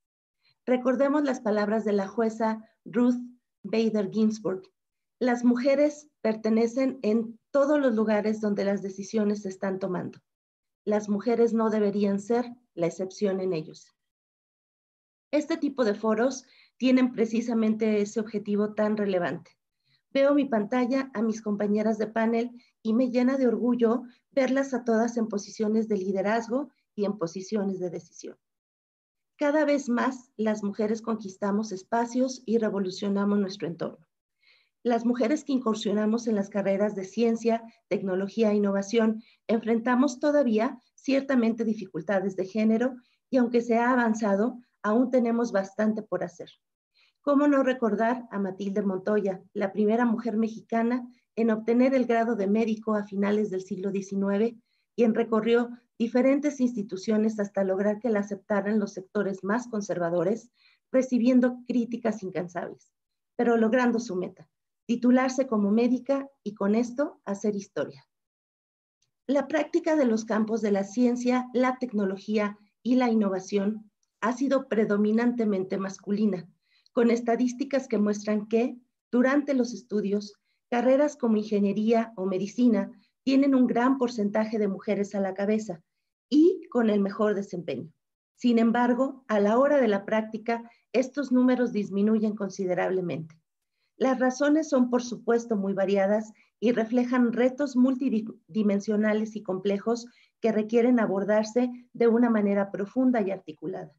Recordemos las palabras de la jueza Ruth Bader Ginsburg. Las mujeres pertenecen en todos los lugares donde las decisiones se están tomando. Las mujeres no deberían ser la excepción en ellos. Este tipo de foros tienen precisamente ese objetivo tan relevante. Veo mi pantalla a mis compañeras de panel y me llena de orgullo verlas a todas en posiciones de liderazgo y en posiciones de decisión. Cada vez más las mujeres conquistamos espacios y revolucionamos nuestro entorno. Las mujeres que incursionamos en las carreras de ciencia, tecnología e innovación enfrentamos todavía ciertamente dificultades de género y aunque se ha avanzado, aún tenemos bastante por hacer. ¿Cómo no recordar a Matilde Montoya, la primera mujer mexicana en obtener el grado de médico a finales del siglo XIX, quien recorrió diferentes instituciones hasta lograr que la aceptaran los sectores más conservadores, recibiendo críticas incansables, pero logrando su meta, titularse como médica y con esto hacer historia. La práctica de los campos de la ciencia, la tecnología y la innovación ha sido predominantemente masculina, con estadísticas que muestran que durante los estudios, carreras como ingeniería o medicina tienen un gran porcentaje de mujeres a la cabeza y con el mejor desempeño. Sin embargo, a la hora de la práctica, estos números disminuyen considerablemente. Las razones son, por supuesto, muy variadas y reflejan retos multidimensionales y complejos que requieren abordarse de una manera profunda y articulada.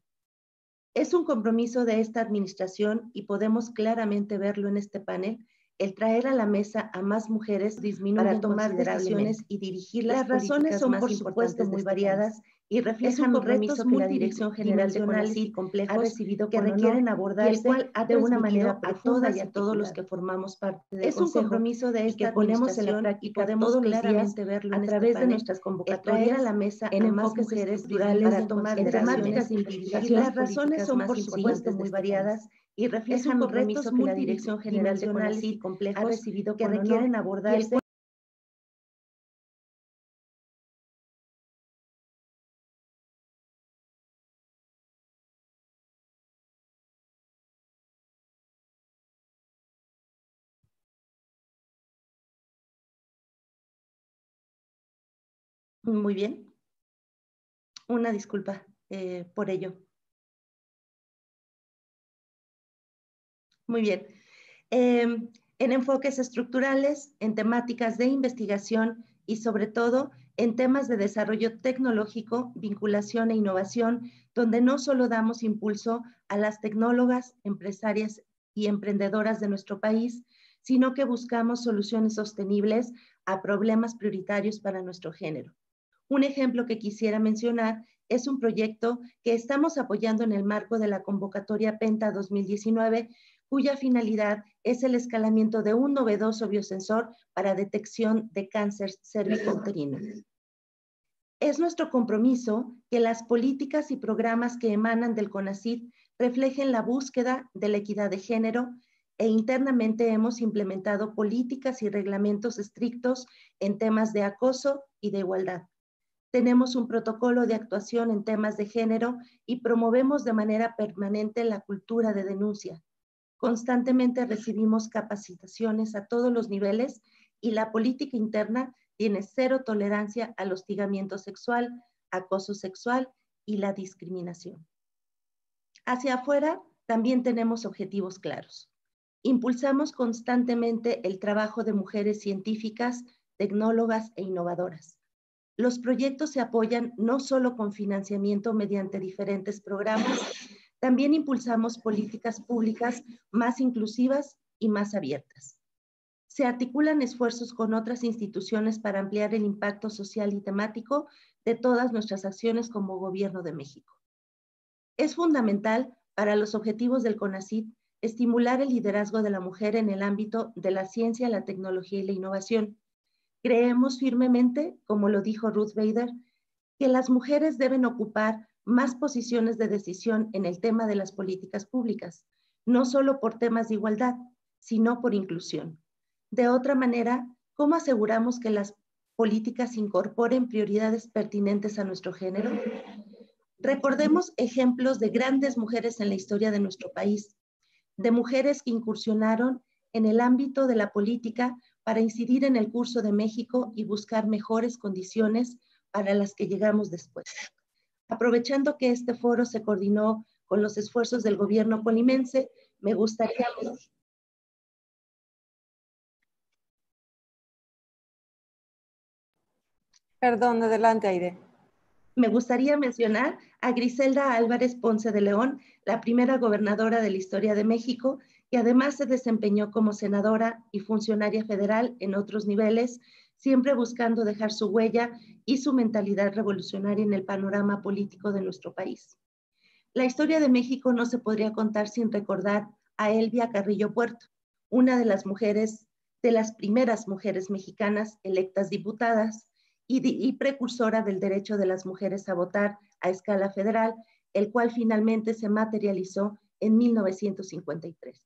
Es un compromiso de esta administración y podemos claramente verlo en este panel, el traer a la mesa a más mujeres para tomar decisiones y dirigir las, razones son por supuesto muy este variadas y reflejan retos que la Dirección General de CONACYT y complejos ha recibido que requieren abordarse de una manera a todas y a todos los que formamos parte del Es un compromiso de esta que ponemos en la práctica podemos todos los días verlo a este través de nuestras convocatorias a la mesa en enfoques estructurales para tomar decisiones y dirigir las razones son por supuesto muy variadas y reflejan retos que la Dirección General de CONACYT ha recibido que requieren abordarse Muy bien. Una disculpa eh, por ello. Muy bien. Em, en enfoques estructurales, en temáticas de investigación y sobre todo en temas de desarrollo tecnológico, vinculación e innovación, donde no solo damos impulso a las tecnólogas, empresarias y emprendedoras de nuestro país, sino que buscamos soluciones sostenibles a problemas prioritarios para nuestro género. Un ejemplo que quisiera mencionar es un proyecto que estamos apoyando en el marco de la convocatoria PENTA 2019, cuya finalidad es el escalamiento de un novedoso biosensor para detección de cáncer cervicouterino. Es nuestro compromiso que las políticas y programas que emanan del CONACYT reflejen la búsqueda de la equidad de género e internamente hemos implementado políticas y reglamentos estrictos en temas de acoso y de igualdad tenemos un protocolo de actuación en temas de género y promovemos de manera permanente la cultura de denuncia. Constantemente recibimos capacitaciones a todos los niveles y la política interna tiene cero tolerancia al hostigamiento sexual, acoso sexual y la discriminación. Hacia afuera también tenemos objetivos claros. Impulsamos constantemente el trabajo de mujeres científicas, tecnólogas e innovadoras. Los proyectos se apoyan no solo con financiamiento mediante diferentes programas, también impulsamos políticas públicas más inclusivas y más abiertas. Se articulan esfuerzos con otras instituciones para ampliar el impacto social y temático de todas nuestras acciones como Gobierno de México. Es fundamental para los objetivos del CONACYT estimular el liderazgo de la mujer en el ámbito de la ciencia, la tecnología y la innovación. Creemos firmemente, como lo dijo Ruth Bader, que las mujeres deben ocupar más posiciones de decisión en el tema de las políticas públicas, no solo por temas de igualdad, sino por inclusión. De otra manera, ¿cómo aseguramos que las políticas incorporen prioridades pertinentes a nuestro género? Recordemos ejemplos de grandes mujeres en la historia de nuestro país, de mujeres que incursionaron en el ámbito de la política para incidir en el curso de México y buscar mejores condiciones para las que llegamos después. Aprovechando que este foro se coordinó con los esfuerzos del gobierno colimense, me gustaría... Perdón, adelante, Aide. Me gustaría mencionar a Griselda Álvarez Ponce de León, la primera gobernadora de la historia de México, y además se desempeñó como senadora y funcionaria federal en otros niveles, siempre buscando dejar su huella y su mentalidad revolucionaria en el panorama político de nuestro país. La historia de México no se podría contar sin recordar a Elvia Carrillo Puerto, una de las mujeres, de las primeras mujeres mexicanas electas diputadas y, y precursora del derecho de las mujeres a votar a escala federal, el cual finalmente se materializó en 1953.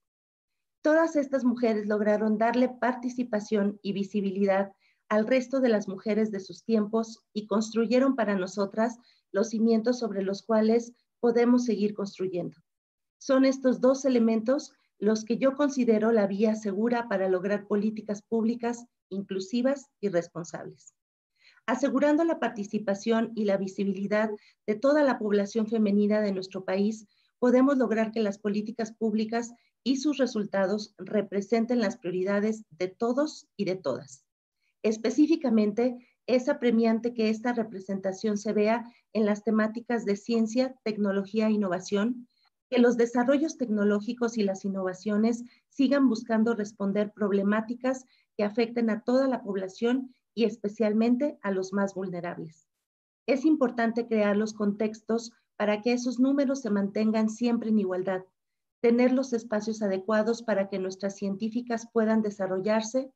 Todas estas mujeres lograron darle participación y visibilidad al resto de las mujeres de sus tiempos y construyeron para nosotras los cimientos sobre los cuales podemos seguir construyendo. Son estos dos elementos los que yo considero la vía segura para lograr políticas públicas inclusivas y responsables. Asegurando la participación y la visibilidad de toda la población femenina de nuestro país, podemos lograr que las políticas públicas y sus resultados representen las prioridades de todos y de todas. Específicamente, es apremiante que esta representación se vea en las temáticas de ciencia, tecnología e innovación, que los desarrollos tecnológicos y las innovaciones sigan buscando responder problemáticas que afecten a toda la población y especialmente a los más vulnerables. Es importante crear los contextos para que esos números se mantengan siempre en igualdad, tener los espacios adecuados para que nuestras científicas puedan desarrollarse,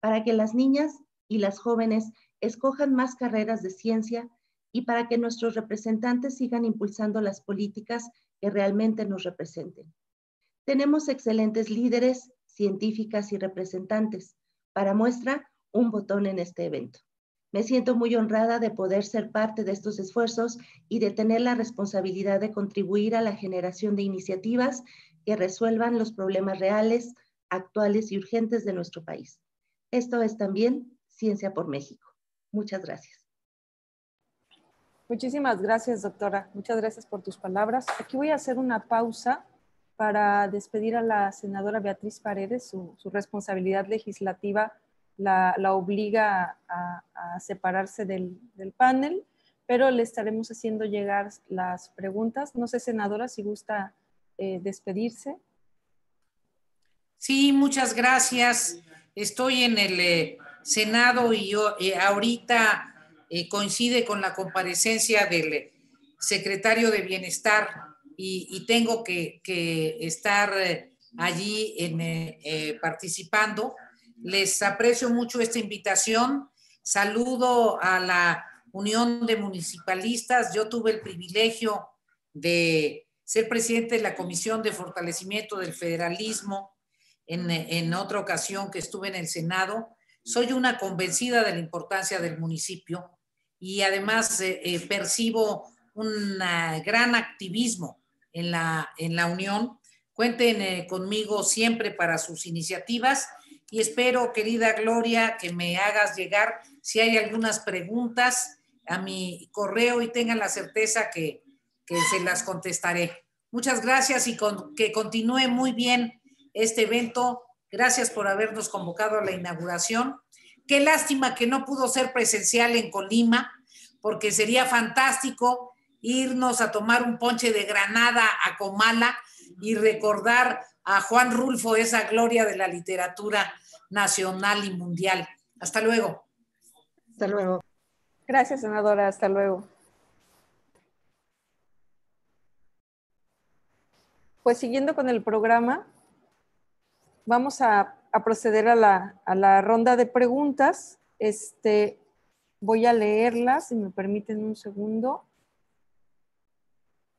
para que las niñas y las jóvenes escojan más carreras de ciencia y para que nuestros representantes sigan impulsando las políticas que realmente nos representen. Tenemos excelentes líderes, científicas y representantes. Para muestra, un botón en este evento. Me siento muy honrada de poder ser parte de estos esfuerzos y de tener la responsabilidad de contribuir a la generación de iniciativas que resuelvan los problemas reales, actuales y urgentes de nuestro país. Esto es también Ciencia por México. Muchas gracias. Muchísimas gracias, doctora. Muchas gracias por tus palabras. Aquí voy a hacer una pausa para despedir a la senadora Beatriz Paredes. Su, responsabilidad legislativa la, obliga a, separarse del, panel, pero le estaremos haciendo llegar las preguntas. No sé, senadora, si gusta eh, despedirse. Sí, muchas gracias. Estoy en el eh, Senado y yo, eh, ahorita eh, coincide con la comparecencia del secretario de Bienestar y, tengo que, estar eh, allí en, participando. Les aprecio mucho esta invitación. Saludo a la Unión de Municipalistas. Yo tuve el privilegio de ser presidente de la Comisión de Fortalecimiento del Federalismo en, en otra ocasión que estuve en el Senado soy una convencida de la importancia del municipio y además eh, eh, percibo un gran activismo en la, en la Unión. Cuenten eh, conmigo siempre para sus iniciativas y espero, querida Gloria, que me hagas llegar si hay algunas preguntas a mi correo y tengan la certeza que, que se las contestaré. Muchas gracias y que continúe muy bien este evento Gracias por habernos convocado a la inauguración. Qué lástima que no pudo ser presencial en Colima, porque sería fantástico irnos a tomar un ponche de granada a Comala y recordar a Juan Rulfo, esa gloria de la literatura nacional y mundial. Hasta luego. Hasta luego. Gracias, senadora. Hasta luego. Pues siguiendo con el programa, vamos a, proceder a la, ronda de preguntas. Este, voy a leerlas, si me permiten un segundo.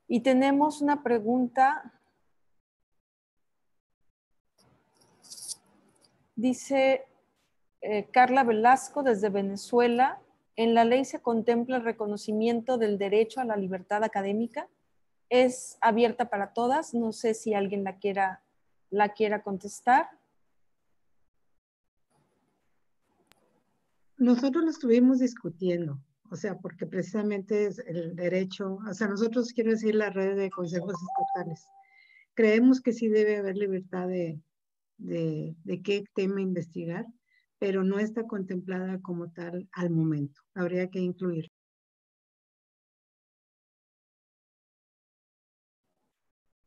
Y tenemos una pregunta. Dice eh, Carla Velasco desde Venezuela. ¿En la ley se contempla el reconocimiento del derecho a la libertad académica? es abierta para todas. No sé si alguien la quiera, la quiera contestar. Nosotros lo estuvimos discutiendo, o sea, porque precisamente es el derecho, o sea, nosotros quiero decir la red de consejos estatales. Creemos que sí debe haber libertad de, de, de qué tema investigar, pero no está contemplada como tal al momento. Habría que incluir.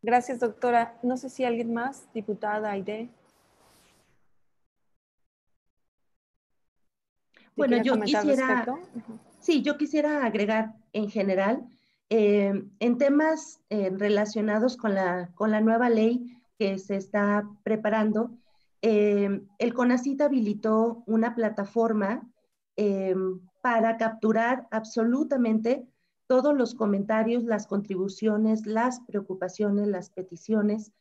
Gracias, doctora. No sé si alguien más, diputada Aide. Bueno, yo quisiera, sí, yo quisiera agregar en general, eh, en temas eh, relacionados con la, con la nueva ley que se está preparando, eh, el CONACIT habilitó una plataforma para capturar absolutamente todos los comentarios, las contribuciones, las preocupaciones, las peticiones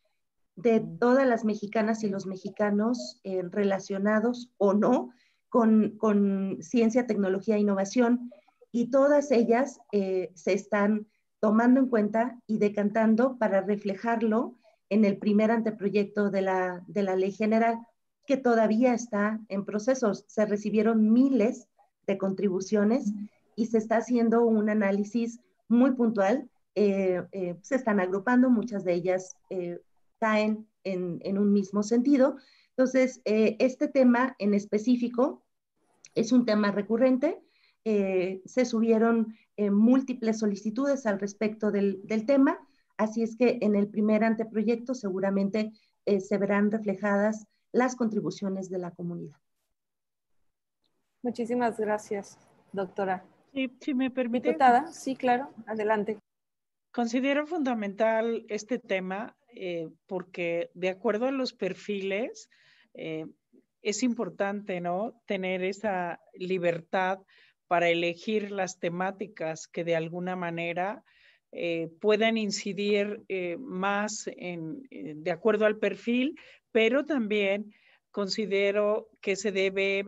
de todas las mexicanas y los mexicanos eh, relacionados o no con, ciencia, tecnología e innovación. Y todas ellas eh, se están tomando en cuenta y decantando para reflejarlo en el primer anteproyecto de la, de la ley general, que todavía está en procesos. Se recibieron miles de contribuciones y se está haciendo un análisis muy puntual. Eh, eh, se están agrupando, muchas de ellas eh, caen en, un mismo sentido. Entonces, este tema en específico es un tema recurrente. se subieron múltiples solicitudes al respecto del, del, tema, así es que en el primer anteproyecto seguramente se verán reflejadas las contribuciones de la comunidad. Muchísimas gracias, doctora. Sí, si me permite. Diputada, sí, claro, adelante. Considero fundamental este tema eh, porque de acuerdo a los perfiles, eh, es importante, ¿no? Tener esa libertad para elegir las temáticas que de alguna manera eh, puedan incidir más en, de acuerdo al perfil, pero también considero que se debe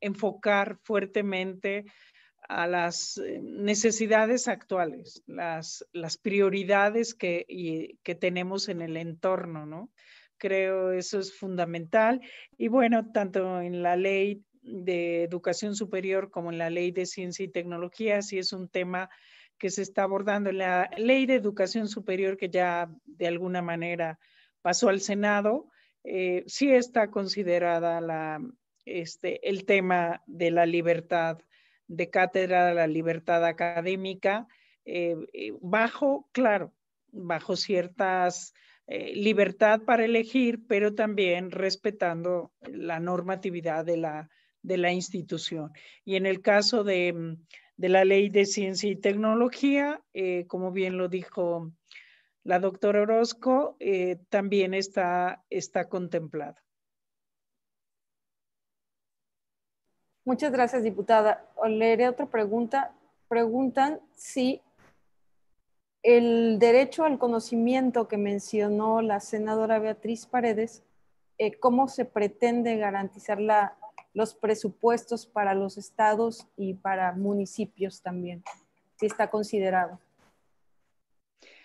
enfocar fuertemente a las eh, necesidades actuales, las, las prioridades que, que tenemos en el entorno, ¿no? Creo eso es fundamental. Y bueno, tanto en la ley de educación superior como en la ley de ciencia y tecnología, sí es un tema que se está abordando. En la ley de educación superior, que ya de alguna manera pasó al Senado, eh, sí está considerada la, este, el tema de la libertad de cátedra de la libertad académica, eh, eh, bajo, claro, bajo ciertas eh, libertad para elegir, pero también respetando la normatividad de la, de la institución. Y en el caso de, mm, de la ley de ciencia y tecnología, como bien lo dijo la doctora Orozco, también está, está contemplado. Muchas gracias, diputada. Leeré otra pregunta. Preguntan si el derecho al conocimiento que mencionó la senadora Beatriz Paredes, eh, ¿cómo se pretende garantizar los presupuestos para los estados y para municipios también? Si está considerado.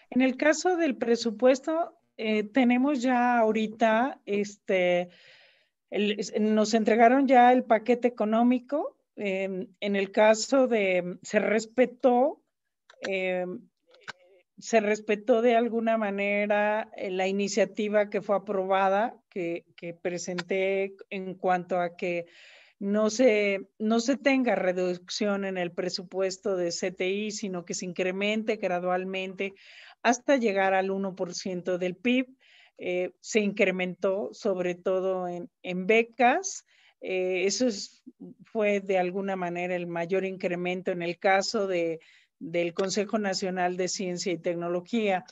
En el caso del presupuesto, eh, tenemos ya ahorita este, nos entregaron ya el paquete económico. Em, en el caso de, se respetó, em, se respetó de alguna manera eh, la iniciativa que fue aprobada, que, que presenté en cuanto a que no se, no se tenga reducción en el presupuesto de CTI, sino que se incremente gradualmente hasta llegar al 1% del PIB. Eh, se incrementó sobre todo en, becas. Eh, eso fue de alguna manera el mayor incremento en el caso de, del Consejo Nacional de Ciencia y Tecnología.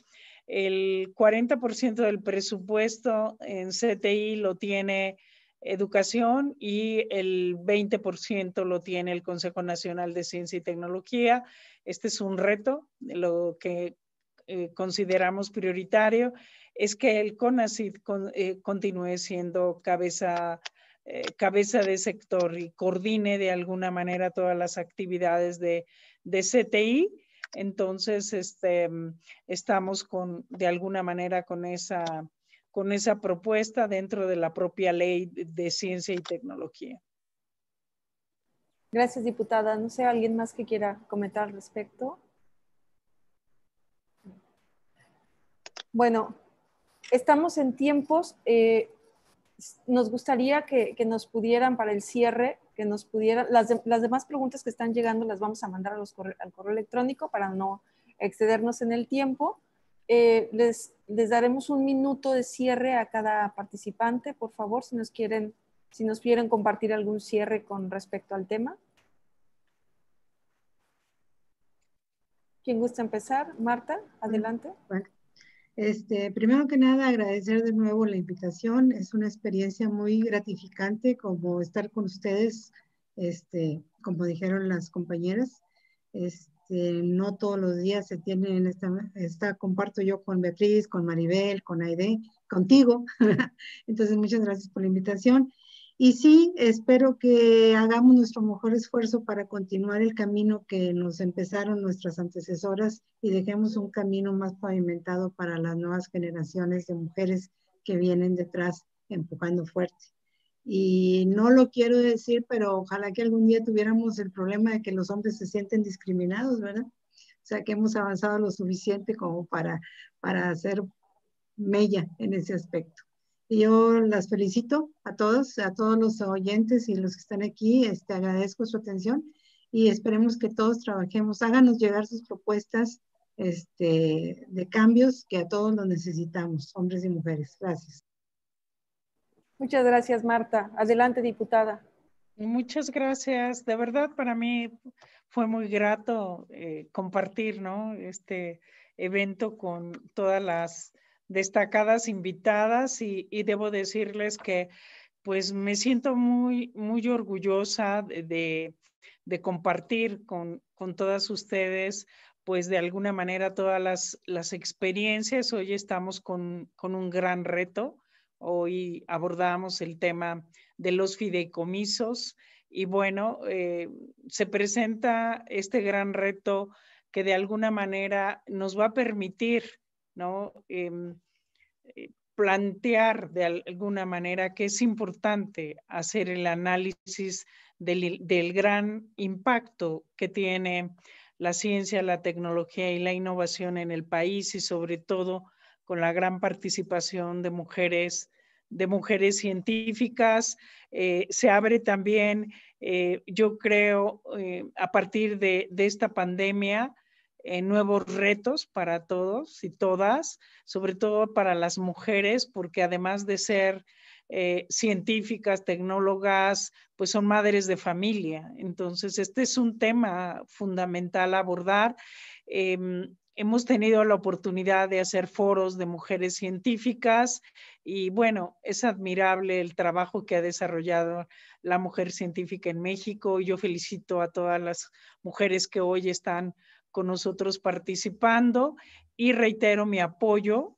El 40% del presupuesto en CTI lo tiene educación y el 20% lo tiene el Consejo Nacional de Ciencia y Tecnología. Este es un reto, lo que eh, consideramos prioritario es que el CONACYT eh, continúe siendo cabeza, eh, cabeza de sector y coordine de alguna manera todas las actividades de, de CTI. Entonces, este, estamos con, de alguna manera con esa con esa propuesta dentro de la propia ley de ciencia y tecnología. Gracias, diputada. No sé, ¿alguien más que quiera comentar al respecto? Bueno, estamos en tiempos, eh, nos gustaría que, nos pudieran para el cierre, que nos pudieran, las, demás preguntas que están llegando las vamos a mandar al correo electrónico para no excedernos en el tiempo. Eh, les, les, daremos un minuto de cierre a cada participante, por favor, si nos quieren, si nos quieren compartir algún cierre con respecto al tema. ¿Quién gusta empezar? Marta, adelante. Bueno, este, primero que nada, agradecer de nuevo la invitación. Es una experiencia muy gratificante como estar con ustedes, este, como dijeron las compañeras. Este, no todos los días se tienen esta, esta, comparto yo con Beatriz, con Maribel, con Aide, contigo. Entonces, muchas gracias por la invitación. Y sí, espero que hagamos nuestro mejor esfuerzo para continuar el camino que nos empezaron nuestras antecesoras y dejemos un camino más pavimentado para las nuevas generaciones de mujeres que vienen detrás empujando fuerte. Y no lo quiero decir, pero ojalá que algún día tuviéramos el problema de que los hombres se sienten discriminados, ¿verdad? O sea, que hemos avanzado lo suficiente como para, para hacer mella en ese aspecto. Y yo las felicito a todos, a todos los oyentes y los que están aquí. Este, agradezco su atención y esperemos que todos trabajemos. Háganos llegar sus propuestas este, de cambios que a todos los necesitamos, hombres y mujeres. Gracias. Muchas gracias, Marta. Adelante, diputada. Muchas gracias. De verdad, para mí fue muy grato eh, compartir ¿no? este evento con todas las destacadas invitadas y, debo decirles que pues me siento muy, muy orgullosa de, de, compartir con, con, todas ustedes pues de alguna manera todas las, las experiencias. Hoy estamos con, con un gran reto Hoy abordamos el tema de los fideicomisos y bueno, eh, se presenta este gran reto que de alguna manera nos va a permitir, ¿no? Em, eh, plantear de alguna manera que es importante hacer el análisis del, gran impacto que tiene la ciencia, la tecnología y la innovación en el país y sobre todo con la gran participación de mujeres, de mujeres científicas. Eh, se abre también, eh, yo creo, a partir de, esta pandemia, nuevos retos para todos y todas, sobre todo para las mujeres, porque además de ser científicas, tecnólogas, pues son madres de familia. Entonces, este es un tema fundamental a abordar. Em, Hemos tenido la oportunidad de hacer foros de mujeres científicas y bueno, es admirable el trabajo que ha desarrollado la mujer científica en México. Yo felicito a todas las mujeres que hoy están con nosotros participando y reitero mi apoyo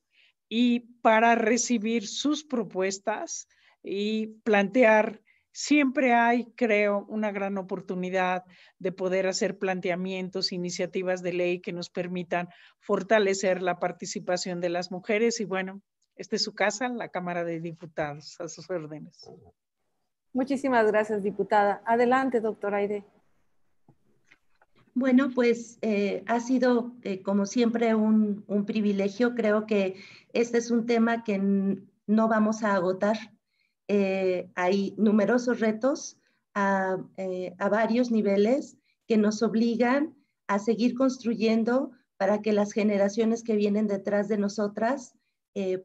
y para recibir sus propuestas y plantear siempre hay, creo, una gran oportunidad de poder hacer planteamientos, iniciativas de ley que nos permitan fortalecer la participación de las mujeres. Y bueno, esta es su casa, la Cámara de Diputados, a sus órdenes. Muchísimas gracias, diputada. Adelante, doctora Aide. Bueno, pues eh, ha sido, eh, como siempre, un, un privilegio. Creo que este es un tema que no vamos a agotar eh, hay numerosos retos, a, a varios niveles que nos obligan a seguir construyendo para que las generaciones que vienen detrás de nosotras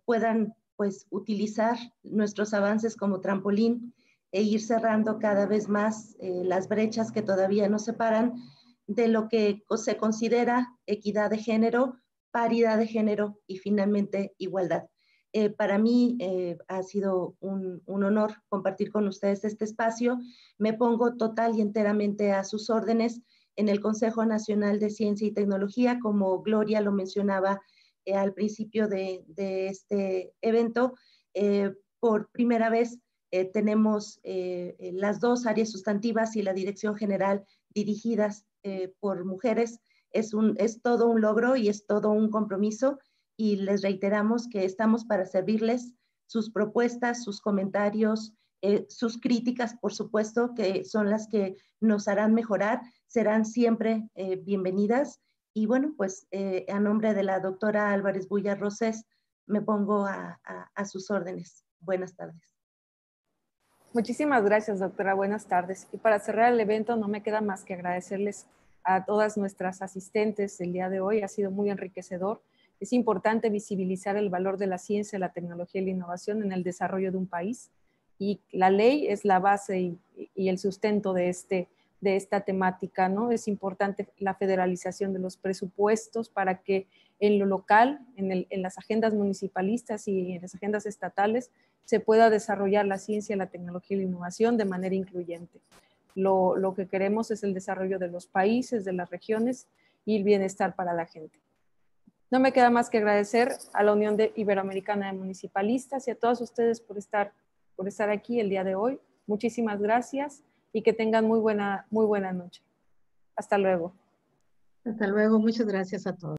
puedan pues utilizar nuestros avances como trampolín e ir cerrando cada vez más eh, las brechas que todavía nos separan de lo que se considera equidad de género, paridad de género y finalmente igualdad. Eh, para mí eh, ha sido un, un, honor compartir con ustedes este espacio. Me pongo total y enteramente a sus órdenes en el Consejo Nacional de Ciencia y Tecnología, como Gloria lo mencionaba al principio de, este evento. por primera vez eh, tenemos eh, eh, las dos áreas sustantivas y la dirección general dirigidas por mujeres. Es, un, es todo un logro y es todo un compromiso y les reiteramos que estamos para servirles sus propuestas, sus comentarios, sus críticas, por supuesto, que son las que nos harán mejorar, serán siempre bienvenidas. Y bueno, pues a nombre de la doctora Álvarez Bulla Rosés, me pongo a sus órdenes. Buenas tardes. Muchísimas gracias, doctora. Buenas tardes. Y para cerrar el evento, no me queda más que agradecerles a todas nuestras asistentes el día de hoy. Ha sido muy enriquecedor. Es importante visibilizar el valor de la ciencia, la tecnología y la innovación en el desarrollo de un país. Y la ley es la base y, el sustento de, este, de esta temática, ¿no? Es importante la federalización de los presupuestos para que en lo local, en, en las agendas municipalistas y en las agendas estatales, se pueda desarrollar la ciencia, la tecnología y la innovación de manera incluyente. Lo, lo, que queremos es el desarrollo de los países, de las regiones y el bienestar para la gente. No me queda más que agradecer a la Unión de Iberoamericana de Municipalistas y a todos ustedes por estar, por estar aquí el día de hoy. Muchísimas gracias y que tengan muy buena, muy buena noche. Hasta luego. Hasta luego. Muchas gracias a todos.